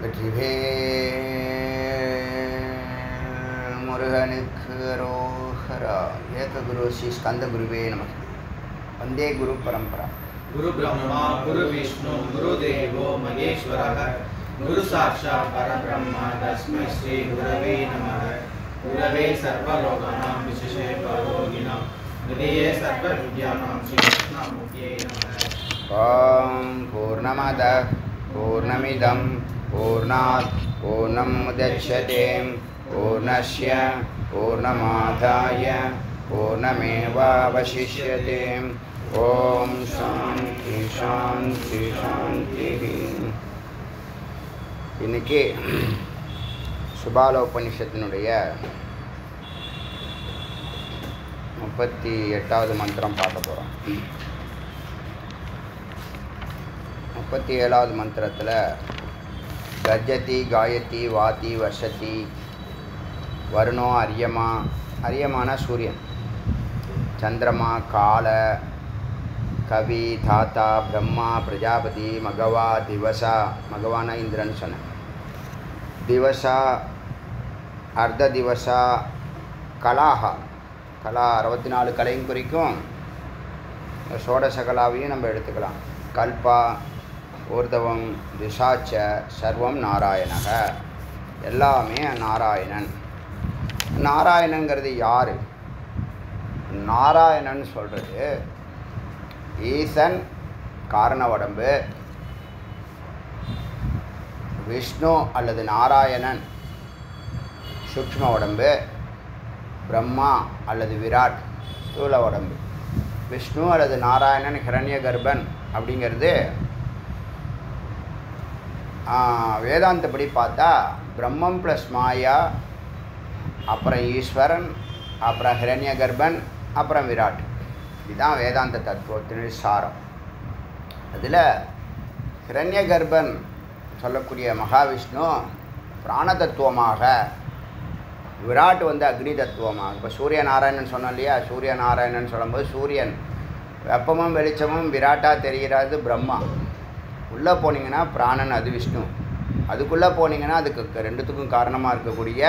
வெற்றிவே முருகனுக்கு ரோஹரா ஏக குரு ஸ்ரீ ஸ்கந்த குருவே நமக்கு ಒಂದೇ ಗುರು ಪರಂಪರಾ ಗುರು ಬ್ರಹ್ಮ ಗುರು ವಿಷ್ಣು ಗುರುದೇವೋ ಮಹೇಶ್ವರ गुरु साक्षात् परब्रह्म तस्मै श्री गुरवे नमः। गुरवे सर्वलोकानां विशेषे भगवोगिनां हृदये सर्वविद्यानां श्रीकृष्णामूर्त्यै नमः। ॐ पूर्णमदः, पूर्णमिदं, पूर्णात्, पूर्णं मुदच्छते, पूर्णस्य, पूर्णमादाय, पूर्णमेवावशिष्यते। ॐ शान्ति शान्ति, शान्तिः। இன்னைக்கு சுபால உபனிஷத்தினுடைய முப்பத்தி எட்டாவது மந்திரம் பார்க்க போகிறோம் முப்பத்தி ஏழாவது மந்திரத்தில் கஜதி காயத்தி வாதி வசதி வருணோ அரியமா அரியமான சூரியன். சந்திரமா கால கவி தாத்தா பிரம்மா பிரஜாபதி மகவா திவசா மகவான இந்திரன் சொன்னேன். திவசா அர்த்த திவசா கலாஹா கலா அறுபத்தி நாலு கலையும் குறிக்கும் சோடச கலாவையும் நம்ம எடுத்துக்கலாம். கல்பா ஊர்தவம் திசாச்ச சர்வம் நாராயணக. எல்லாமே நாராயணன். நாராயணங்கிறது யார்? நாராயணன் சொல்கிறது ஈசன் காரண உடம்பு. விஷ்ணு அல்லது நாராயணன். சூக்ஷ்ம உடம்பு பிரம்மா அல்லது விராட் ஸ்தூல உடம்பு. விஷ்ணு அல்லது நாராயணன் ஹிரண்ய கர்ப்பன் அப்படிங்கிறது வேதாந்தப்படி பார்த்தா பிரம்மம் ப்ளஸ் மாயா அப்புறம் ஈஸ்வரன் அப்புறம் ஹிரண்ய கர்ப்பன் அப்புறம் விராட். இதுதான் வேதாந்த தத்துவத்தின் சாரம். அதில் ஹிரண்ய கர்ப்பன் சொல்லக்கூடிய மகாவிஷ்ணு பிராண தத்துவமாக விராட் வந்து அக்னி தத்துவமாக இப்போ சூரிய நாராயணன் சொன்னோம் இல்லையா? சூரிய நாராயணன் சொல்லும்போது சூரியன் வெப்பமும் வெளிச்சமும் விராட்டாக தெரிகிறது பிரம்மா. உள்ளே போனீங்கன்னா பிராணன் அது விஷ்ணு. அதுக்குள்ளே போனீங்கன்னா அதுக்கு ரெண்டுத்துக்கும் காரணமாக இருக்கக்கூடிய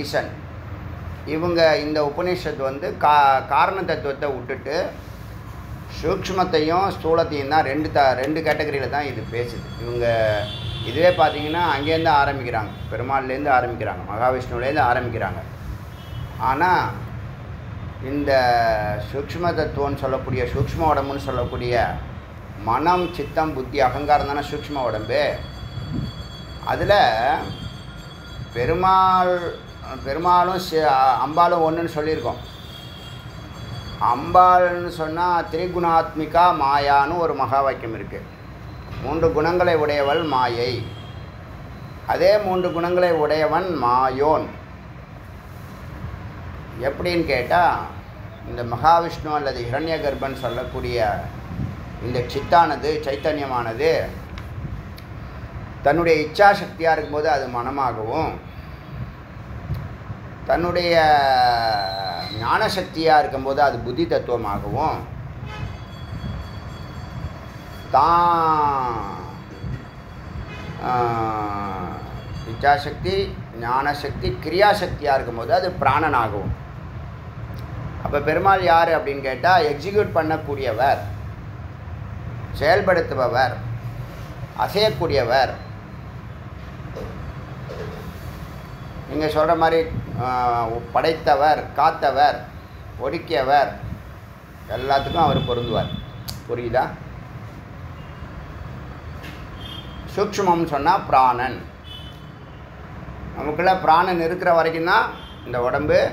ஈசன். இவங்க இந்த உபநிஷத்து வந்து கா காரண தத்துவத்தை விட்டுட்டு சூக்ஷ்மத்தையும் ஸ்தூலத்தையும் தான் ரெண்டு த ரெண்டு கேட்டகரியில் தான் இது பேசுது. இவங்க இதுவே பார்த்தீங்கன்னா அங்கேருந்து ஆரம்பிக்கிறாங்க. பெருமாள்லேருந்து ஆரம்பிக்கிறாங்க. மகாவிஷ்ணுலேருந்து ஆரம்பிக்கிறாங்க. ஆனால் இந்த சூக்ம தத்துவம்னு சொல்லக்கூடிய சூக்ஷ்ம உடம்புன்னு சொல்லக்கூடிய மனம் சித்தம் புத்தி அகங்காரம் தானே சூக்ஷ்ம உடம்பு? அதில் பெருமாள் பெருமாளும் அம்பாலும் ஒன்றுன்னு சொல்லியிருக்கோம். அம்பாள்னு சொன்னால் திரிகுணாத்மிகா மாயான்னு ஒரு மகா வாக்கியம் இருக்குது மூன்று குணங்களை உடையவள் மாயை. அதே மூன்று குணங்களை உடையவன் மாயோன். எப்படின்னு கேட்டால் இந்த மகாவிஷ்ணு அல்லது ஹிரண்ய கர்ப்பன் சொல்லக்கூடிய இந்த சித்தானது சைத்தன்யமானது தன்னுடைய இச்சாசக்தியாக இருக்கும்போது அது மனமாகவும் தன்னுடைய ஞானசக்தியாக இருக்கும்போது அது புத்தி தத்துவமாகவும் தான் இச்சாசக்தி ஞானசக்தி கிரியாசக்தியாக இருக்கும்போது அது பிராணனாகவும். அப்போ பெருமாள் யார் அப்படின்னு கேட்டால் எக்ஸிக்யூட் பண்ணக்கூடியவர் செயல்படுத்துபவர் அசையக்கூடியவர். நீங்கள் சொல்கிற மாதிரி படைத்தவர் காத்தவர் ஒடுக்கியவர் எல்லாத்துக்கும் அவர் பொருந்துவார். புரியுதா? சூக்ஷ்மம்னு சொன்னால் பிராணன். நமக்குள்ள பிராணன் இருக்கிற வரைக்கும் தான் இந்த உடம்பு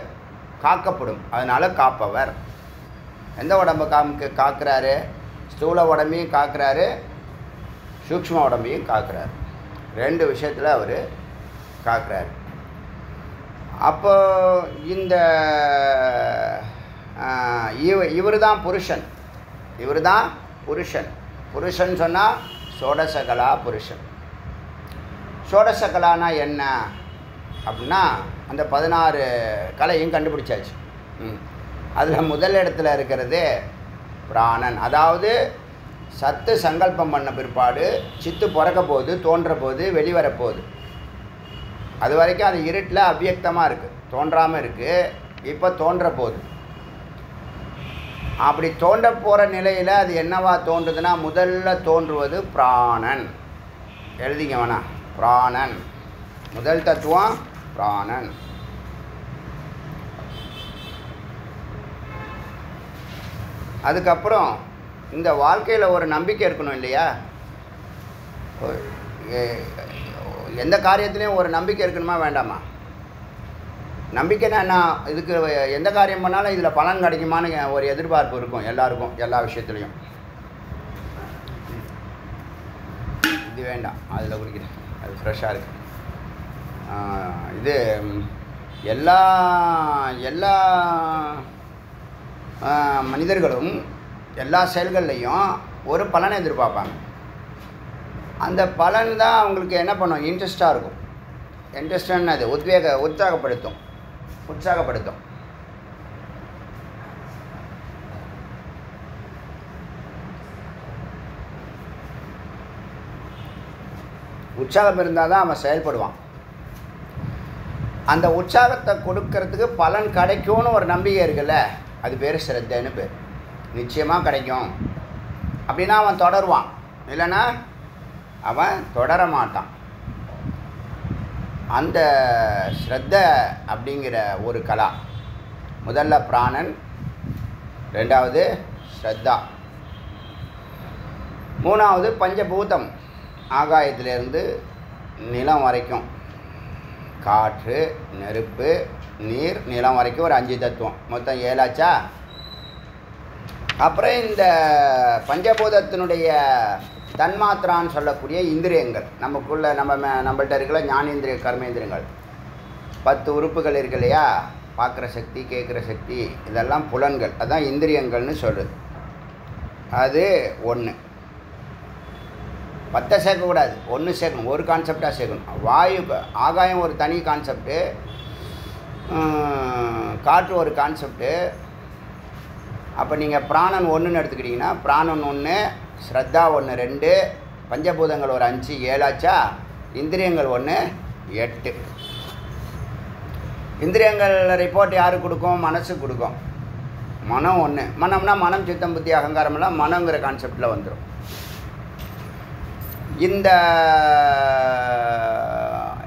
காக்கப்படும். அதனால் காப்பவர். எந்த உடம்பை காமிக்க காக்கிறாரு? ஸ்தூல உடம்பையும் காக்கிறாரு சூக்ஷ்ம உடம்பையும் காக்கிறார். ரெண்டு விஷயத்தில் அவர் காக்கிறாரு. அப்போ இந்த இவ இவர் தான் புருஷன். இவர் தான் புருஷன். புருஷன் சொன்னால் சோடசகலா புருஷன். சோடசகலானா என்ன அப்படின்னா அந்த பதினாறு கலையும் கண்டுபிடிச்சாச்சு. ம். அதில் முதல் இடத்துல இருக்கிறது பிராணன். அதாவது சத்து சங்கல்பம் பண்ண பிற்பாடு சித்து பிறக்க போது தோன்ற போது வெளிவரப்போகுது அது வரைக்கும் அது இருட்டில் அவ்வியக்தமாக இருக்குது தோன்றாமல் இருக்குது இப்போ தோன்ற போகுது அப்படி தோன்ற போகிற நிலையில் அது என்னவா தோன்றுதுன்னா முதல்ல தோன்றுவது பிராணன். எழுதிங்க வேணா. பிராணன். முதல் தத்துவம் பிராணன். அதுக்கப்புறம் இந்த வாழ்க்கையில் ஒரு நம்பிக்கை இருக்கணும் இல்லையா? எந்த காரியத்துலேயும் ஒரு நம்பிக்கை இருக்கணுமா வேண்டாமா? நம்பிக்கைனா என்ன? இதுக்கு எந்த காரியம் பண்ணாலும் இதில் பலன் கிடைக்குமான்னு ஒரு எதிர்பார்ப்பு இருக்கும் எல்லாருக்கும் எல்லா விஷயத்துலையும். இது வேண்டாம் அதில் குடிக்கிறேன். அது ஃப்ரெஷ்ஷாக இருக்கு. இது எல்லா எல்லா மனிதர்களும் எல்லா செயல்கள்லையும் ஒரு பலனை எதிர்பார்ப்பாங்க. அந்த பலன் தான் அவங்களுக்கு என்ன பண்ணும்? இன்ட்ரெஸ்ட்டாக இருக்கும். இன்ட்ரெஸ்டான அது உத்வேக உற்சாகப்படுத்தும். உற்சாகப்படுத்தும். உற்சாகம் இருந்தால் தான் அவன் செயல்படுவான். அந்த உற்சாகத்தை கொடுக்கறதுக்கு பலன் கிடைக்கும்னு ஒரு நம்பிக்கை இருக்குல்ல? அது பேர் சிரத்தைன்னு பேர். நிச்சயமாக கிடைக்கும். அப்படின்னா அவன் தொடருவான். இல்லைன்னா அவன் தொடர மாட்டான் அந்த ஸ்ரத்த அப்படிங்கிற ஒரு கலா முதல்ல பிராணன் ரெண்டாவது ஸ்ரத்தா. மூணாவது பஞ்சபூதம் ஆகாயத்திலிருந்து நிலம் வரைக்கும். காற்று நெருப்பு நீர் நிலம் வரைக்கும் ஒரு அஞ்சு தத்துவம். மொத்தம் ஏழாச்சா? அப்புறம் இந்த பஞ்சபூதத்தினுடைய தன்மாத்திரான்னு சொல்லக்கூடிய இந்திரியங்கள். நமக்குள்ளே நம்ம நம்மள்கிட்ட இருக்கிற ஞானேந்திரிய கர்மேந்திரியங்கள். பத்து உறுப்புகள் இருக்கு இல்லையா? பார்க்குற சக்தி கேட்குற சக்தி இதெல்லாம் புலன்கள். அதான் இந்திரியங்கள்னு சொல்கிறது அது ஒன்று பத்தை சேர்க்கக்கூடாது. ஒன்று சேர்க்கணும். ஒரு கான்செப்டாக சேர்க்கணும். வாயு ஆகாயம் ஒரு தனி கான்செப்ட்டு காற்று ஒரு கான்செப்ட்டு அப்போ நீங்கள் பிராணன் ஒன்றுன்னு எடுத்துக்கிட்டிங்கன்னா பிராணன் ஒன்று ஸ்ரத்தா ஒன்று ரெண்டு பஞ்சபூதங்கள் ஒரு அஞ்சு ஏழாச்சா? இந்திரியங்கள் ஒன்று எட்டு. இந்திரியங்கள் ரிப்போர்ட் யாரு கொடுக்கும்? மனசு கொடுக்கும். மனம் ஒன்று மனம்னா மனம் சித்தம் புத்தி அகங்காரம்லாம் மனங்கிற கான்செப்டில் வந்துடும் இந்த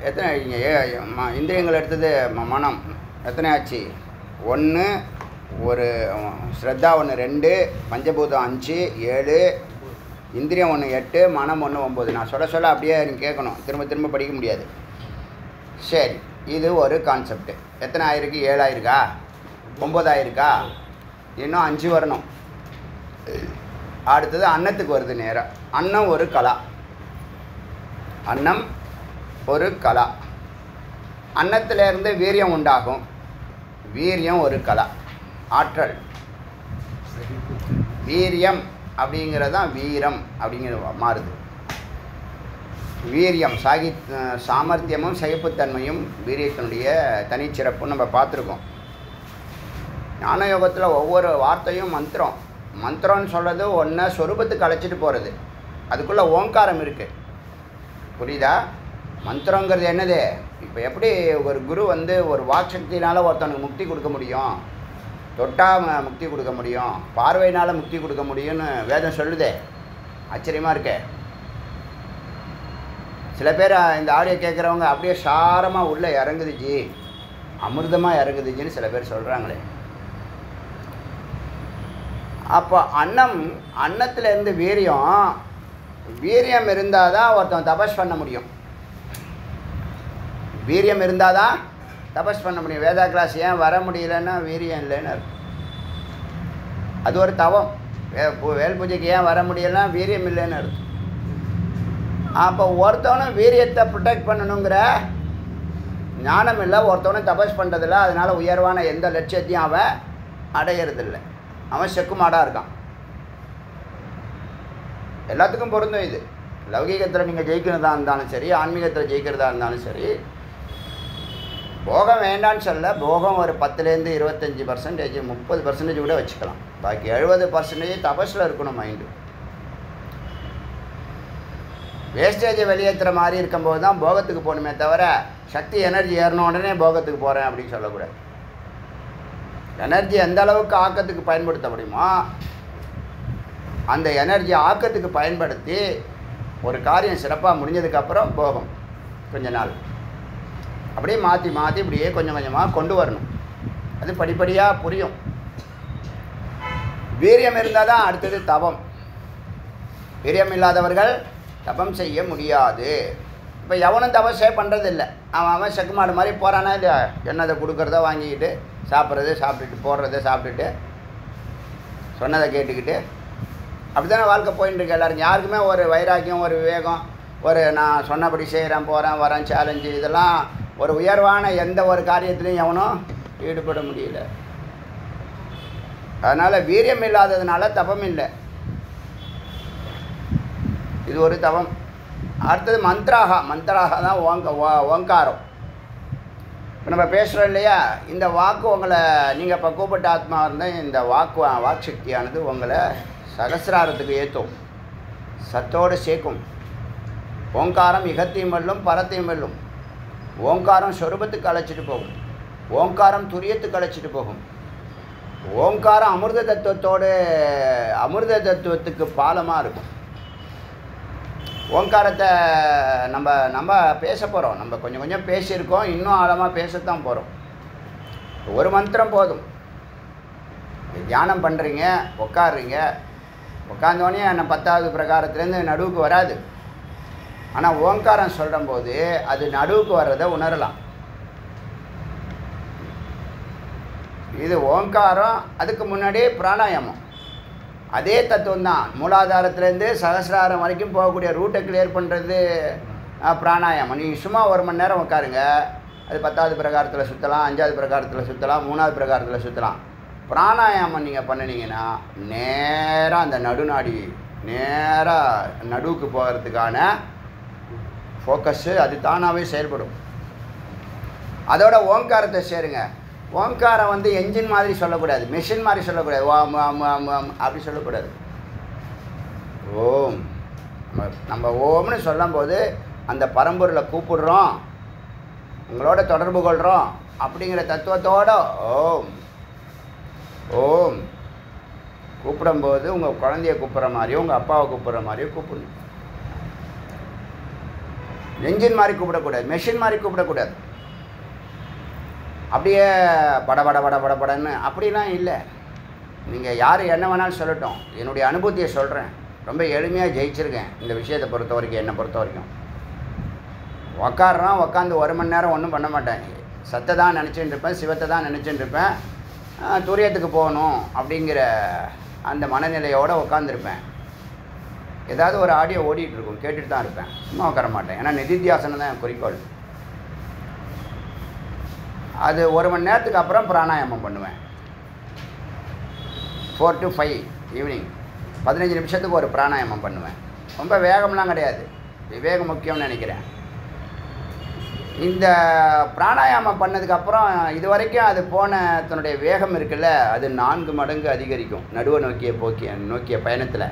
எத்தனை ஏ- ம- இந்திரியங்கள் எடுத்தது ம- மனம். எத்தனை ஆச்சு? ஒன்று ஒரு ஸ்ரத்தா ஒன்று ரெண்டு பஞ்சபூதம் அஞ்சு ஏழு இந்திரியம் ஒன்று எட்டு மனம் ஒன்று ஒம்பது நான் சொல்ல சொல்ல அப்படியே நீங்கள் கேட்கணும். திரும்ப திரும்ப படிக்க முடியாது. சரி இது ஒரு கான்செப்ட் எத்தனை ஆயிருக்கு? ஏழாயிருக்கா? ஒம்பதாயிருக்கா இன்னும் அஞ்சு வரணும். அடுத்தது அன்னத்துக்கு வருது நேரம். அன்னம் ஒரு கலா. அன்னம் ஒரு கலா. அன்னத்திலேருந்து வீரியம் உண்டாகும். வீரியம் ஒரு கலா. ஆற்றல். வீரியம் அப்படிங்கிறது தான் வீரம் அப்படிங்கிறது மாறுது. வீரியம் சாகி சாமர்த்தியமும் சகிப்புத்தன்மையும் வீரியத்தினுடைய தனிச்சிறப்பும் நம்ம பார்த்துருக்கோம். ஞான யோகத்தில் ஒவ்வொரு வார்த்தையும் மந்திரம். மந்திரம்னு சொல்கிறது ஒன்றை சொரூபத்துக்கு அழைச்சிட்டு போகிறது அதுக்குள்ளே ஓங்காரம் இருக்குது புரியுதா? மந்திரங்கிறது என்னது? இப்போ எப்படி ஒரு குரு வந்து ஒரு வாக்சக்தினால் ஒருத்தனுக்கு முக்தி கொடுக்க முடியும்? தொட்டால் முக்தி கொடுக்க முடியும். பார்வையினால் முக்தி கொடுக்க முடியும்னு வேதம் சொல்லுதே. ஆச்சரியமாக இருக்கே. சில பேர் இந்த ஆடியோ கேட்குறவங்க அப்படியே சாரமாக உள்ளே இறங்குதுஜி அமிர்தமாக இறங்குதுஜின்னு சில பேர் சொல்கிறாங்களே அப்போ அன்னம் அன்னத்துலேருந்து வீரியம் வீரியம் இருந்தால் தான் ஒருத்தன் தபஸ் பண்ண முடியும். வீரியம் இருந்தால் தான் தபஸ் பண்ண முடியும். வேதா கிளாஸ் ஏன் வர முடியலன்னா வீரியம் இல்லைன்னு அர்த்தம். அது ஒரு தவம். வே வேல் பூஜைக்கு ஏன் வர முடியலன்னா வீரியம் இல்லைன்னு அர்த்தம். அப்போ ஒருத்தவனும் வீரியத்தை ப்ரொடெக்ட் பண்ணணுங்கிற ஞானம் இல்லை. ஒருத்தவனும் தபஸ் பண்ணுறதில்ல அதனால் உயர்வான எந்த லட்சியத்தையும் அவன் அடையிறதில்லை. அவன் செக்குமாடாக இருக்கான். எல்லாத்துக்கும் பொருந்தும் இது. லௌகீகத்தில் நீங்கள் ஜெயிக்கிறதா இருந்தாலும் சரி ஆன்மீகத்தில் ஜெயிக்கிறதா இருந்தாலும் சரி போகம் வேண்டான்னு சொல்ல போகம் ஒரு பத்துலேருந்து இருபத்தஞ்சி பர்சன்டேஜ் முப்பது பர்சன்டேஜ் கூட வச்சுக்கலாம். பாக்கி எழுபது பர்சன்டேஜ் தபஸில் இருக்கணும் மைண்டு வேஸ்டேஜை வெளியேற்றுற மாதிரி இருக்கும்போது தான் போகத்துக்கு போகணுமே தவிர சக்தி எனர்ஜி ஏறின உடனே போகத்துக்கு போகிறேன் அப்படின்னு சொல்லக்கூடாது. எனர்ஜி எந்த அளவுக்கு ஆக்கத்துக்கு பயன்படுத்த முடியுமோ அந்த எனர்ஜி ஆக்கத்துக்கு பயன்படுத்தி ஒரு காரியம் சிறப்பாக முடிஞ்சதுக்கப்புறம் போகும். கொஞ்ச நாள். அப்படியே மாற்றி மாற்றி இப்படியே கொஞ்சம் கொஞ்சமாக கொண்டு வரணும். அது படிப்படியாக புரியும். வீரியம் இருந்தால் தான் அடுத்தது தவம். வீரியம் இல்லாதவர்கள் தபம் செய்ய முடியாது. இப்போ எவனும் தபஸே பண்ணுறதில்ல அவன் அவன் செக்குமாடு மாதிரி போகிறானா இல்லையா? என்னதை கொடுக்குறத வாங்கிக்கிட்டு சாப்பிட்றது சாப்பிட்டுட்டு போடுறத சாப்பிட்டுட்டு சொன்னதை கேட்டுக்கிட்டு அப்படி தானே வாழ்க்கை போயின்னு இருக்கு எல்லாருக்கும் யாருக்குமே ஒரு வைராக்கியம் ஒரு விவேகம் ஒரு நான் சொன்னபடி செய்கிறேன் போகிறேன் வரேன் சேலஞ்சு இதெல்லாம் ஒரு உயர்வான எந்த ஒரு காரியத்திலையும் எவனும் ஈடுபட முடியல. அதனால் வீரியம் இல்லாததுனால தபம் இல்லை. இது ஒரு தவம் அடுத்தது மந்த்ராகா. மந்த்ராகா தான் ஓங்க ஓ- ஓங்காரம். இப்போ நம்ம பேசுகிறோம் இல்லையா? இந்த வாக்கு உங்களை நீங்கள் இப்போ கூப்பிட்ட ஆத்மா இருந்தால் இந்த வாக்கு வாக் சக்தியானது உங்களை சகசிராரத்துக்கு ஏற்றும் சத்தோடு சேர்க்கும். ஓங்காரம் இகத்தையும் வெல்லும் பரத்தையும் வெல்லும். ஓங்காரம் சொரூபத்துக்கு அழைச்சிட்டு போகும். ஓங்காரம் துரியத்துக்கு அழைச்சிட்டு போகும். ஓங்காரம் அமிர்த தத்துவத்தோடு அமிர்த தத்துவத்துக்கு பாலமாக இருக்கும். ஓங்காரத்தை நம்ம நம்ம பேச போகிறோம் நம்ம கொஞ்சம் கொஞ்சம் பேசியிருக்கோம். இன்னும் ஆழமாக பேசத்தான் போகிறோம் ஒரு மந்திரம் போதும். தியானம் பண்ணுறீங்க உட்காடுறீங்க உட்காந்தோடனே என்னை பத்தாவது பிரகாரத்துலேருந்து நடுவுக்கு வராது. ஆனால் ஓங்காரம் சொல்லும்போது அது நடுவுக்கு வர்றதை உணரலாம். இது ஓங்காரம் அதுக்கு முன்னாடியே பிராணாயாமம். அதே தத்துவம் தான் மூலாதாரத்துலேருந்து சகசிராரம் வரைக்கும் போகக்கூடிய ரூட்டை கிளியர் பண்ணுறது பிராணாயாமம். நீங்கள் சும்மா ஒரு மணி நேரம் உட்காருங்க. அது பத்தாவது பிரகாரத்தில் சுற்றலாம் அஞ்சாவது பிரகாரத்தில் சுற்றலாம் மூணாவது பிரகாரத்தில் சுற்றலாம் பிராணாயாமம் நீங்கள் பண்ணினீங்கன்னா நேராக அந்த நடுநாடி நேராக நடுவுக்கு போகிறதுக்கான ஃபோக்கஸ்ஸு அது தானாகவே செயல்படும். அதோட ஓங்காரத்தை சேருங்க. ஓங்காரம் வந்து என்ஜின் மாதிரி சொல்லக்கூடாது. மிஷின் மாதிரி சொல்லக்கூடாது. ஓம் ஆம் ஆம் ஆம் அப்படி சொல்லக்கூடாது. ஓம். நம்ம நம்ம ஓம்னு சொல்லும்போது அந்த பரம்பொருளை கூப்பிடுறோம். உங்களோட தொடர்பு கொள்கிறோம் அப்படிங்கிற தத்துவத்தோட ஓம். ஓம். கூப்பிடும்போது உங்கள் குழந்தைய கூப்பிட்ற மாதிரியோ உங்கள் அப்பாவை கூப்பிட்ற மாதிரியோ கூப்பிடணும். என்ஜின் மாதிரி கூப்பிடக்கூடாது மெஷின் மாதிரி கூப்பிடக்கூடாது. அப்படியே பட பட பட பட படன்னு அப்படிலாம் இல்லை. நீங்கள் யார் என்ன வேணாலும் சொல்லட்டும். என்னுடைய அனுபூதியை சொல்கிறேன் ரொம்ப எளிமையாக ஜெயிச்சிருக்கேன் இந்த விஷயத்தை பொறுத்த வரைக்கும் என்னை பொறுத்த வரைக்கும். உக்காடுறான் உக்காந்து ஒரு மணி நேரம் ஒன்றும் பண்ண மாட்டேன். சத்தை தான் நினச்சிட்டு இருப்பேன் சிவத்தை தான் நினச்சிட்டு இருப்பேன். துரியத்துக்கு போகணும் அப்படிங்கிற அந்த மனநிலையோடு உட்காந்துருப்பேன் ஏதாவது ஒரு ஆடியோ ஓடிட்டு இருக்கும் கேட்டுட்டு தான் இருப்பேன். சும்மா உட்கார மாட்டேன் ஏன்னா நிதித்தியாசனம் தான் குறிக்கோள். அது ஒரு மணி நேரத்துக்கு அப்புறம் பிராணாயாமம் பண்ணுவேன். ஃபோர் டு ஃபைவ் ஈவினிங் பதினஞ்சு நிமிஷத்துக்கு ஒரு பிராணாயாமம் பண்ணுவேன். ரொம்ப வேகம்லாம் கிடையாது. விவேகம் முக்கியம்னு நினைக்கிறேன். இந்த பிராணாயாமம் பண்ணதுக்கப்புறம் இது வரைக்கும் அது போன தன்னுடைய வேகம் இருக்குல்ல அது நான்கு மடங்கு அதிகரிக்கும். நடுவை நோக்கிய போக்கிய நோக்கிய பயணத்தில்.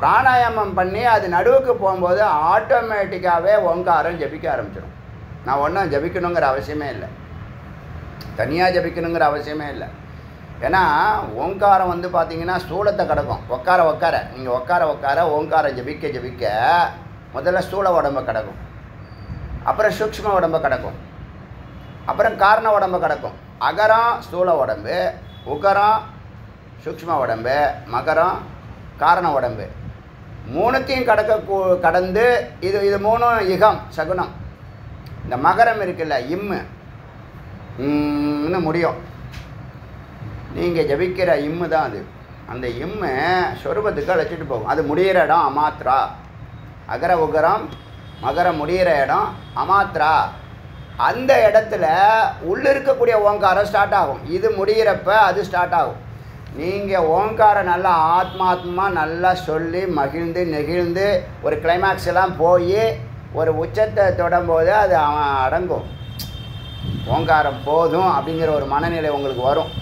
பிராணாயாமம் பண்ணி அது நடுவுக்கு போகும்போது ஆட்டோமேட்டிக்காகவே ஓங்காரம் ஜபிக்க ஆரம்பிச்சிடும் நான் ஒன்றும் ஜபிக்கணுங்கிற அவசியமே இல்லை. தனியாக ஜபிக்கணுங்கிற அவசியமே இல்லை. ஏன்னா ஓங்காரம் வந்து பார்த்தீங்கன்னா ஸ்தூலத்தை கிடக்கும். உட்கார உக்கார. நீங்கள் உட்கார உக்கார ஓங்காரம் ஜபிக்க ஜபிக்க முதல்ல ஸ்தூல உடம்பு கிடக்கும். அப்புறம் சூக்ம உடம்பு கிடக்கும். அப்புறம் காரண உடம்பு கிடக்கும். அகரம் ஸ்தூல உடம்பு உகரம் சூக்ஷ்ம உடம்பு மகரம் காரண உடம்பு. மூணுத்தையும் கடக்க கடந்து இது இது மூணும் இகம் சகுனம். இந்த மகரம் இருக்குல்ல இம்மு இன்னும் முடியும். நீங்கள் ஜபிக்கிற இம்மு தான் அது. அந்த இம்மு சொருபத்துக்கு அழைச்சிட்டு போகும். அது முடிகிற இடம் அமாத்ரா. அகர உகரம் மகரம் முடிகிற இடம் அமாத்ரா. அந்த இடத்துல உள்ளே இருக்கக்கூடிய ஓங்காரம் ஸ்டார்ட் ஆகும். இது முடியிறப்ப அது ஸ்டார்ட் ஆகும். நீங்கள் ஓங்காரை நல்லா ஆத்மாத்மா நல்லா சொல்லி மகிழ்ந்து நெகிழ்ந்து ஒரு கிளைமாக்ஸ் எல்லாம் போய் ஒரு உச்சத்தை தொடும்போது அது அவன் அடங்கும். ஓங்காரம் போதும் அப்படிங்கிற ஒரு மனநிலை உங்களுக்கு வரும்.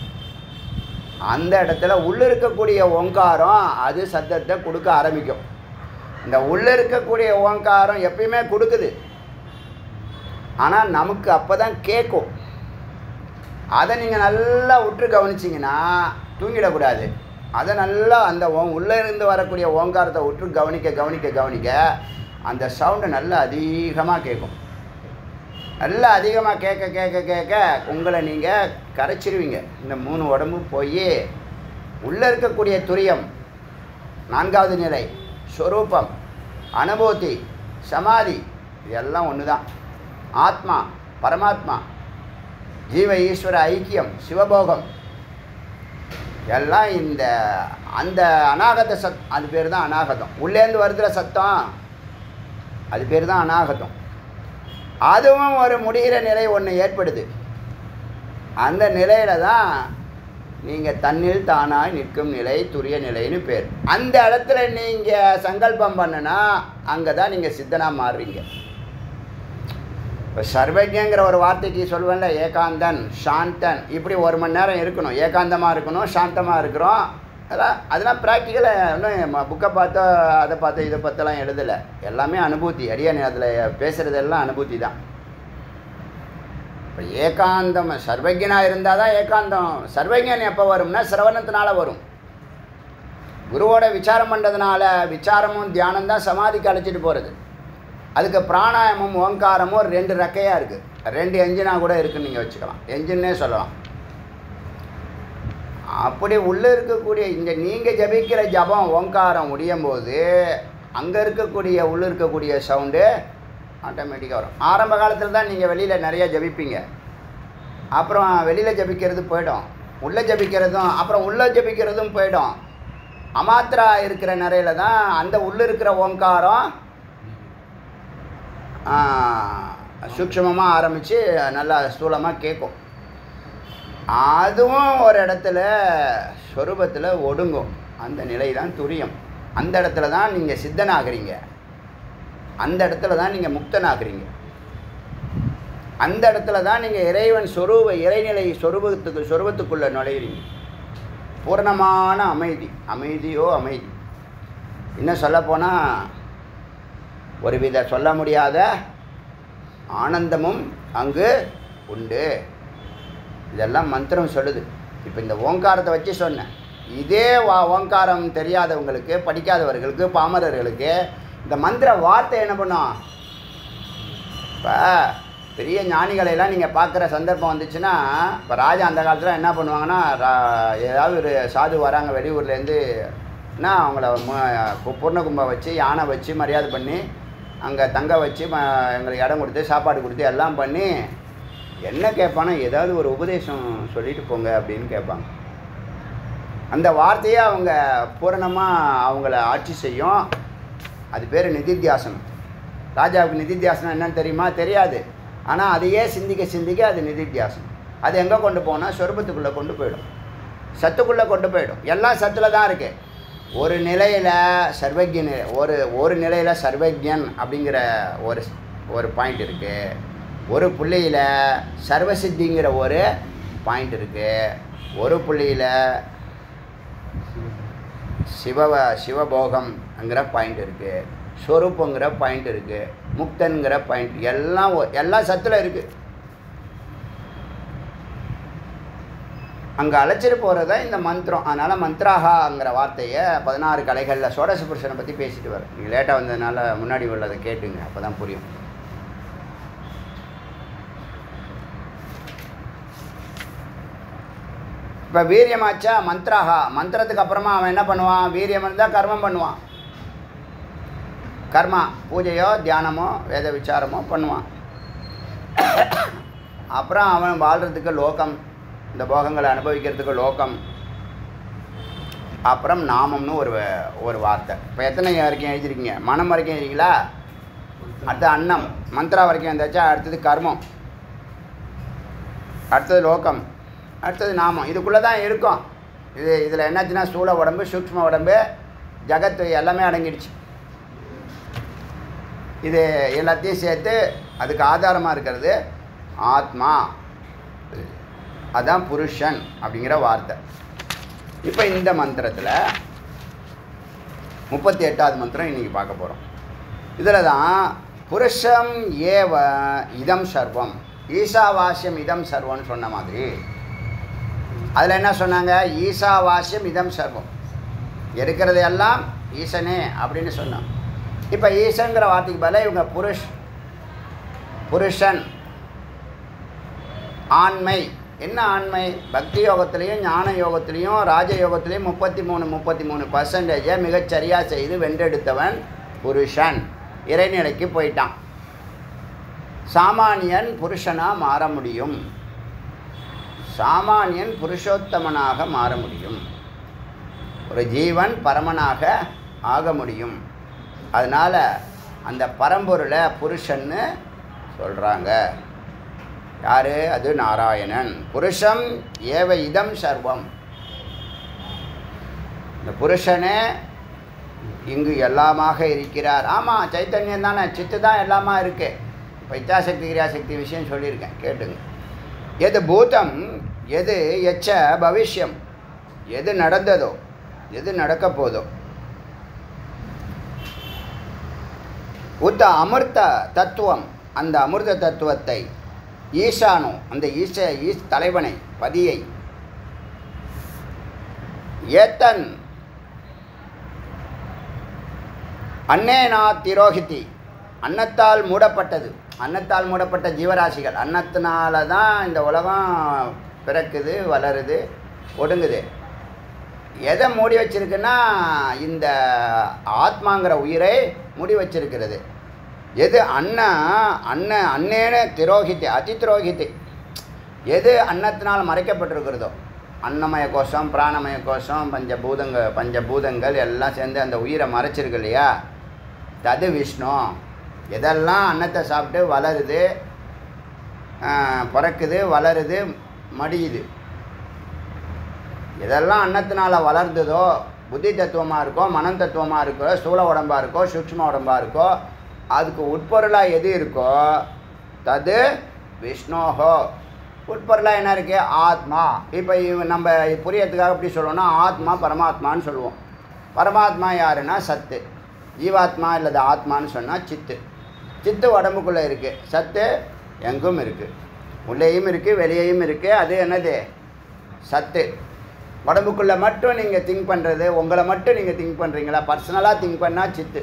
அந்த இடத்துல உள்ளே இருக்கக்கூடிய ஓங்காரம் அது சத்தத்தை கொடுக்க ஆரம்பிக்கும். இந்த உள்ளே இருக்கக்கூடிய ஓங்காரம் எப்பயுமே கொடுக்குது. ஆனால் நமக்கு அப்போ தான் கேட்கும் அதை நீங்கள் நல்லா உற்று கவனிச்சிங்கன்னா தூங்கிடக்கூடாது. அதை நல்லா அந்த ஓ- உள்ளே இருந்து வரக்கூடிய ஓங்காரத்தை உற்று கவனிக்க கவனிக்க கவனிக்க அந்த சவுண்டு நல்லா அதிகமாக கேட்கும். நல்லா அதிகமாக கேட்க கேட்க கேட்க உங்களை நீங்கள் கரைச்சிருவீங்க. இந்த மூணு உடம்பு போய். உள்ளே இருக்கக்கூடிய துரியம் நான்காவது நிலை ஸ்வரூபம் அனுபூதி சமாதி இதெல்லாம் ஒன்று தான் ஆத்மா பரமாத்மா ஜீவ ஈஸ்வர ஐக்கியம் சிவபோகம் எல்லாம் இந்த அந்த அநாகத சத் அது பேர் தான் அநாகதம். உள்ளேருந்து வருகிற சத்தம் அது பேர் தான் அநாகதம். அதுவும் ஒரு முடிகிற நிலை ஒன்று ஏற்படுது. அந்த நிலையில தான் நீங்கள் தண்ணில் தானாய் நிற்கும் நிலை துரிய நிலைன்னு பேர். அந்த இடத்துல நீங்கள் சங்கல்பம் பண்ணுனா அங்கே தான் நீங்கள் சித்தனாக மாறுறீங்க. இப்போ சர்வஜங்கிற ஒரு வார்த்தைக்கு சொல்வேன்ல ஏகாந்தன் சாந்தன் இப்படி ஒரு மணி நேரம் இருக்கணும். ஏகாந்தமாக இருக்கணும் சாந்தமாக இருக்கிறோம். அதெல்லாம் அதெல்லாம் ப்ராக்டிக்கலாக இன்னும் புக்கை பார்த்தோ அதை பார்த்து இதை பார்த்தெல்லாம் எழுதலை. எல்லாமே அனுபூத்தி அடியானே அதில் பேசுகிறதெல்லாம் அனுபூத்தி தான். இப்போ ஏகாந்தம் சர்வஜனாக இருந்தால் தான் ஏகாந்தம். சர்வஜன் எப்போ வரும்னா சிரவணத்தினால வரும். குருவோட விசாரம் பண்ணுறதுனால விசாரமும் தியானம் தான் சமாதிக்கு அழைச்சிட்டு போகிறது அதுக்கு பிராணாயமும் ஓங்காரமும் ரெண்டு ரெக்கையாக இருக்குது ரெண்டு என்ஜினாக கூட இருக்குன்னு நீங்கள் வச்சுக்கலாம். என்ஜின்னே சொல்லலாம். அப்படி உள்ளே இருக்கக்கூடிய இங்கே நீங்கள் ஜபிக்கிற ஜபம் ஓங்காரம் முடியும் போது அங்கே இருக்கக்கூடிய உள்ளே இருக்கக்கூடிய சவுண்டு ஆட்டோமேட்டிக்காக வரும். ஆரம்ப காலத்தில் தான் நீங்கள் வெளியில் நிறையா ஜபிப்பீங்க. அப்புறம் வெளியில் ஜபிக்கிறது போயிடும். உள்ளே ஜபிக்கிறதும் அப்புறம் உள்ளே ஜபிக்கிறதும் போயிடும். அமாத்திரா இருக்கிற நிறையில தான் அந்த உள்ளே இருக்கிற ஓங்காரம் சூக்ஷமமாக ஆரம்பித்து நல்லா ஸ்தூலமாக கேட்கும் அதுவும் ஒரு இடத்துல ஸ்வரூபத்தில் ஒடுங்கும். அந்த நிலை தான் துரியம். அந்த இடத்துல தான் நீங்கள் சித்தனாகிறீங்க. அந்த இடத்துல தான் நீங்கள் முக்தனாகிறீங்க. அந்த இடத்துல தான் நீங்கள் இறைவன் சொரூப இறைநிலை சொரூபத்துக்கு சொரூபத்துக்குள்ளே நுழையிறீங்க. பூரணமான அமைதி. அமைதியோ அமைதி. இன்னும் சொல்லப்போனால் ஒருவித சொல்ல முடியாத ஆனந்தமும் அங்கு உண்டு. இதெல்லாம் மந்திரம் சொல்லுது. இப்போ இந்த ஓங்காரத்தை வச்சு சொன்னேன். இதே வா ஓங்காரம் தெரியாதவங்களுக்கு படிக்காதவர்களுக்கு பாமரர்களுக்கு இந்த மந்திர வார்த்தை என்ன பண்ணும்? இப்போ பெரிய ஞானிகளையெல்லாம் நீங்கள் பார்க்குற சந்தர்ப்பம் வந்துச்சுன்னா இப்போ ராஜா அந்த காலத்தில் என்ன பண்ணுவாங்கன்னா ரா- ஏதாவது ஒரு சாது வராங்க வெளியூர்லேருந்து என்ன அவங்கள மு- பூர்ண கும்பம் வச்சு யானை வச்சு மரியாதை பண்ணி அங்கே தங்க வச்சு எங்களுக்கு இடம் கொடுத்து சாப்பாடு கொடுத்து எல்லாம் பண்ணி என்ன கேட்பானா ஏதாவது ஒரு உபதேசம் சொல்லிட்டு போங்க அப்படின்னு கேட்பாங்க. அந்த வார்த்தையை அவங்க பூரணமாக அவங்கள ஆட்சி செய்யும். அது பேர் நிதித்தியாசனம். ராஜாவுக்கு நிதித்தியாசனம் என்னன்னு தெரியுமா? தெரியாது. ஆனால் அதையே சிந்திக்க சிந்திக்க அது நிதித்தியாசனம். அது எங்கே கொண்டு போனால் சொருபத்துக்குள்ளே கொண்டு போயிடும். சத்துக்குள்ளே கொண்டு போயிடும். எல்லாம் சத்தில் தான் இருக்குது ஒரு நிலையில் சர்வஜன் ஒரு ஒரு நிலையில் சர்வஜன் அப்படிங்கிற ஒரு ஒரு பாயிண்ட் இருக்குது ஒரு புள்ளியில் சர்வசித்திங்கிற ஒரு பாயிண்ட் இருக்குது ஒரு புள்ளியில் சிவ சிவபோகம்ங்கிற பாயிண்ட் இருக்குது ஸ்வரூப்பங்கிற பாயிண்ட் இருக்குது முக்தன்கிற பாயிண்ட் எல்லாம் எல்லா எல்லாம் சத்தில் இருக்குது அங்கே அழைச்சிட்டு போகிறது தான் இந்த மந்திரம். அதனால் மந்த்ராகாங்கிற வார்த்தையை பதினாறு கலைகளில் சோடச புருஷனை பற்றி பேசிட்டு வர நீங்கள் லேட்டாக வந்ததுனால முன்னாடி உள்ளதை கேட்டுங்க அப்போ தான் புரியும். இப்போ வீரியமாச்சா மந்த்ராகா மந்திரத்துக்கு அப்புறமா அவன் என்ன பண்ணுவான்? வீரியம் இருந்தால் கர்மம் பண்ணுவான். கர்மா பூஜையோ தியானமோ வேத விசாரமோ பண்ணுவான். அப்புறம் அவன் வாழ்கிறதுக்கு லோகம். இந்த போகங்களை அனுபவிக்கிறதுக்கு லோகம். அப்புறம் நாமம்னு ஒரு ஒரு வார்த்தை. இப்போ எத்தனை வரைக்கும் எழுதிருக்கீங்க மனம் வரைக்கும் எழுதிங்களா அடுத்து அன்னம். மந்த்ரா வரைக்கும் எழுந்தாச்சா? அடுத்தது கர்மம். அடுத்தது லோகம். அடுத்தது நாமம். இதுக்குள்ளே தான் இருக்கும். இது இதில் என்னாச்சுன்னா சூழ உடம்பு சூக்ஷ்ம உடம்பு ஜகத்து எல்லாமே அடங்கிடுச்சு. இது எல்லாத்தையும் சேர்த்து அதுக்கு ஆதாரமாக இருக்கிறது ஆத்மா. அதான் புருஷன் அப்படிங்கிற வார்த்தை. இப்போ இந்த மந்திரத்தில் முப்பத்தி எட்டாவது மந்திரம் இன்றைக்கி பார்க்க போகிறோம் இதில் தான் புருஷம் ஏவ இதம் சர்வம் ஈசாவாசியம் இதம் சர்வம்னு சொன்ன மாதிரி. அதில் என்ன சொன்னாங்க? ஈசாவாசியம் இதம் சர்வம். இருக்கிறது எல்லாம் ஈசனே அப்படின்னு சொன்னான். இப்போ ஈசங்கிற வார்த்தைக்கு பதிலாக இவங்க புருஷ் புருஷன் ஆண்மை என்ன ஆண்மை? பக்தி யோகத்திலையும் ஞான யோகத்திலையும் ராஜ யோகத்திலையும் முப்பத்தி மூணு முப்பத்தி மூணு பர்சன்டேஜை மிகச்சரியாக செய்து வென்றெடுத்தவன் புருஷன். இறைநிலைக்கு போயிட்டான். சாமானியன் புருஷனாக மாற முடியும். சாமானியன் புருஷோத்தமனாக மாற முடியும். ஒரு ஜீவன் பரமனாக ஆக முடியும். அதனால் அந்த பரம்பொருளை புருஷன்னு சொல்கிறாங்க யார்? அது நாராயணன். புருஷம் ஏவ இதம் சர்வம். இந்த புருஷனே இங்கு எல்லாமாக இருக்கிறார். ஆமாம் சைத்தன்யம் தானே. சித்து தான் எல்லாமா இருக்கு. இப்போ இச்சாசக்தி கிரியாசக்தி விஷயம் சொல்லியிருக்கேன். கேட்டுங்க. எது பூதம்? எது எச்ச பவிஷ்யம்? எது நடந்ததோ? எது நடக்க போதோ? உத்த அமிர்த தத்துவம். அந்த அமிர்த தத்துவத்தை ஈசானோ அந்த ஈச ஈஸ் தலைவனை பதியை. ஏத்தன் அன்னேனா திரோகிதி. அன்னத்தால் மூடப்பட்டது. அன்னத்தால் மூடப்பட்ட ஜீவராசிகள். அன்னத்தினால தான் இந்த உலகம் பிறக்குது வளருது ஒடுங்குது. எதை மூடி வச்சிருக்குன்னா இந்த ஆத்மாங்கிற உயிரை மூடி வச்சிருக்கிறது. எது அண்ணா அன்ன அன்னேன திரோகித்து அதி எது அன்னத்தினால் மறைக்கப்பட்டிருக்கிறதோ அன்னமய கோஷம் பிராணமய கோஷம் பஞ்சபூதங்க பஞ்சபூதங்கள் எல்லாம் சேர்ந்து அந்த உயிரை மறைச்சிருக்கு இல்லையா? தது விஷ்ணு. எதெல்லாம் அன்னத்தை சாப்பிட்டு வளருது பிறக்குது வளருது மடியுது. எதெல்லாம் அன்னத்தினால் வளர்ந்ததோ புத்தி தத்துவமாக இருக்கோ மனம் தத்துவமாக இருக்கோ ஸ்தூல உடம்பாக இருக்கோ சூக்ஷ்ம உடம்பாக இருக்கோ அதுக்கு உட்பொருளாக எது இருக்கோ தது விஷ்ணோஹோ. உட்பொருளாக என்ன இருக்கு? ஆத்மா. இப்போ நம்ம புரியறதுக்காக எப்படி சொல்லுவோம்னா ஆத்மா பரமாத்மான்னு சொல்லுவோம். பரமாத்மா யாருன்னா சத்து. ஜீவாத்மா இல்லது ஆத்மான்னு சொன்னால் சித்து. சித்து உடம்புக்குள்ளே இருக்குது சத்து எங்கும் இருக்குது உள்ளேயும் இருக்குது வெளியேயும் இருக்குது அது என்னது? சத்து. உடம்புக்குள்ளே மட்டும் நீங்கள் திங்க் பண்ணுறது உங்களை மட்டும் நீங்கள் திங்க் பண்ணுறீங்களா பர்சனலாக திங்க் பண்ணால் சித்து.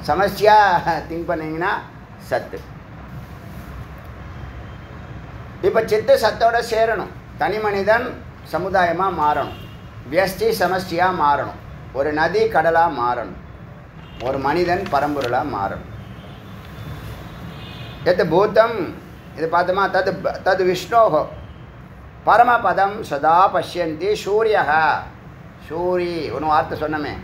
சமஸ்டியாக திங்க் பண்ணிங்கன்னா சத்து. இப்போ சித்து சத்தோட சேரணும். தனி மனிதன் சமுதாயமாக மாறணும். வியஷ்டி சமஷ்டியாக மாறணும். ஒரு நதி கடலாக மாறணும். ஒரு மனிதன் பரம்பொருளாக மாறணும். எத் பூத்தம் இது பார்த்தோமா தது தது விஷ்ணோகோ. பரமபதம் சதா பஷ்யந்தி சூரியகா சூரி ஒன்று வார்த்தை சொன்னமே.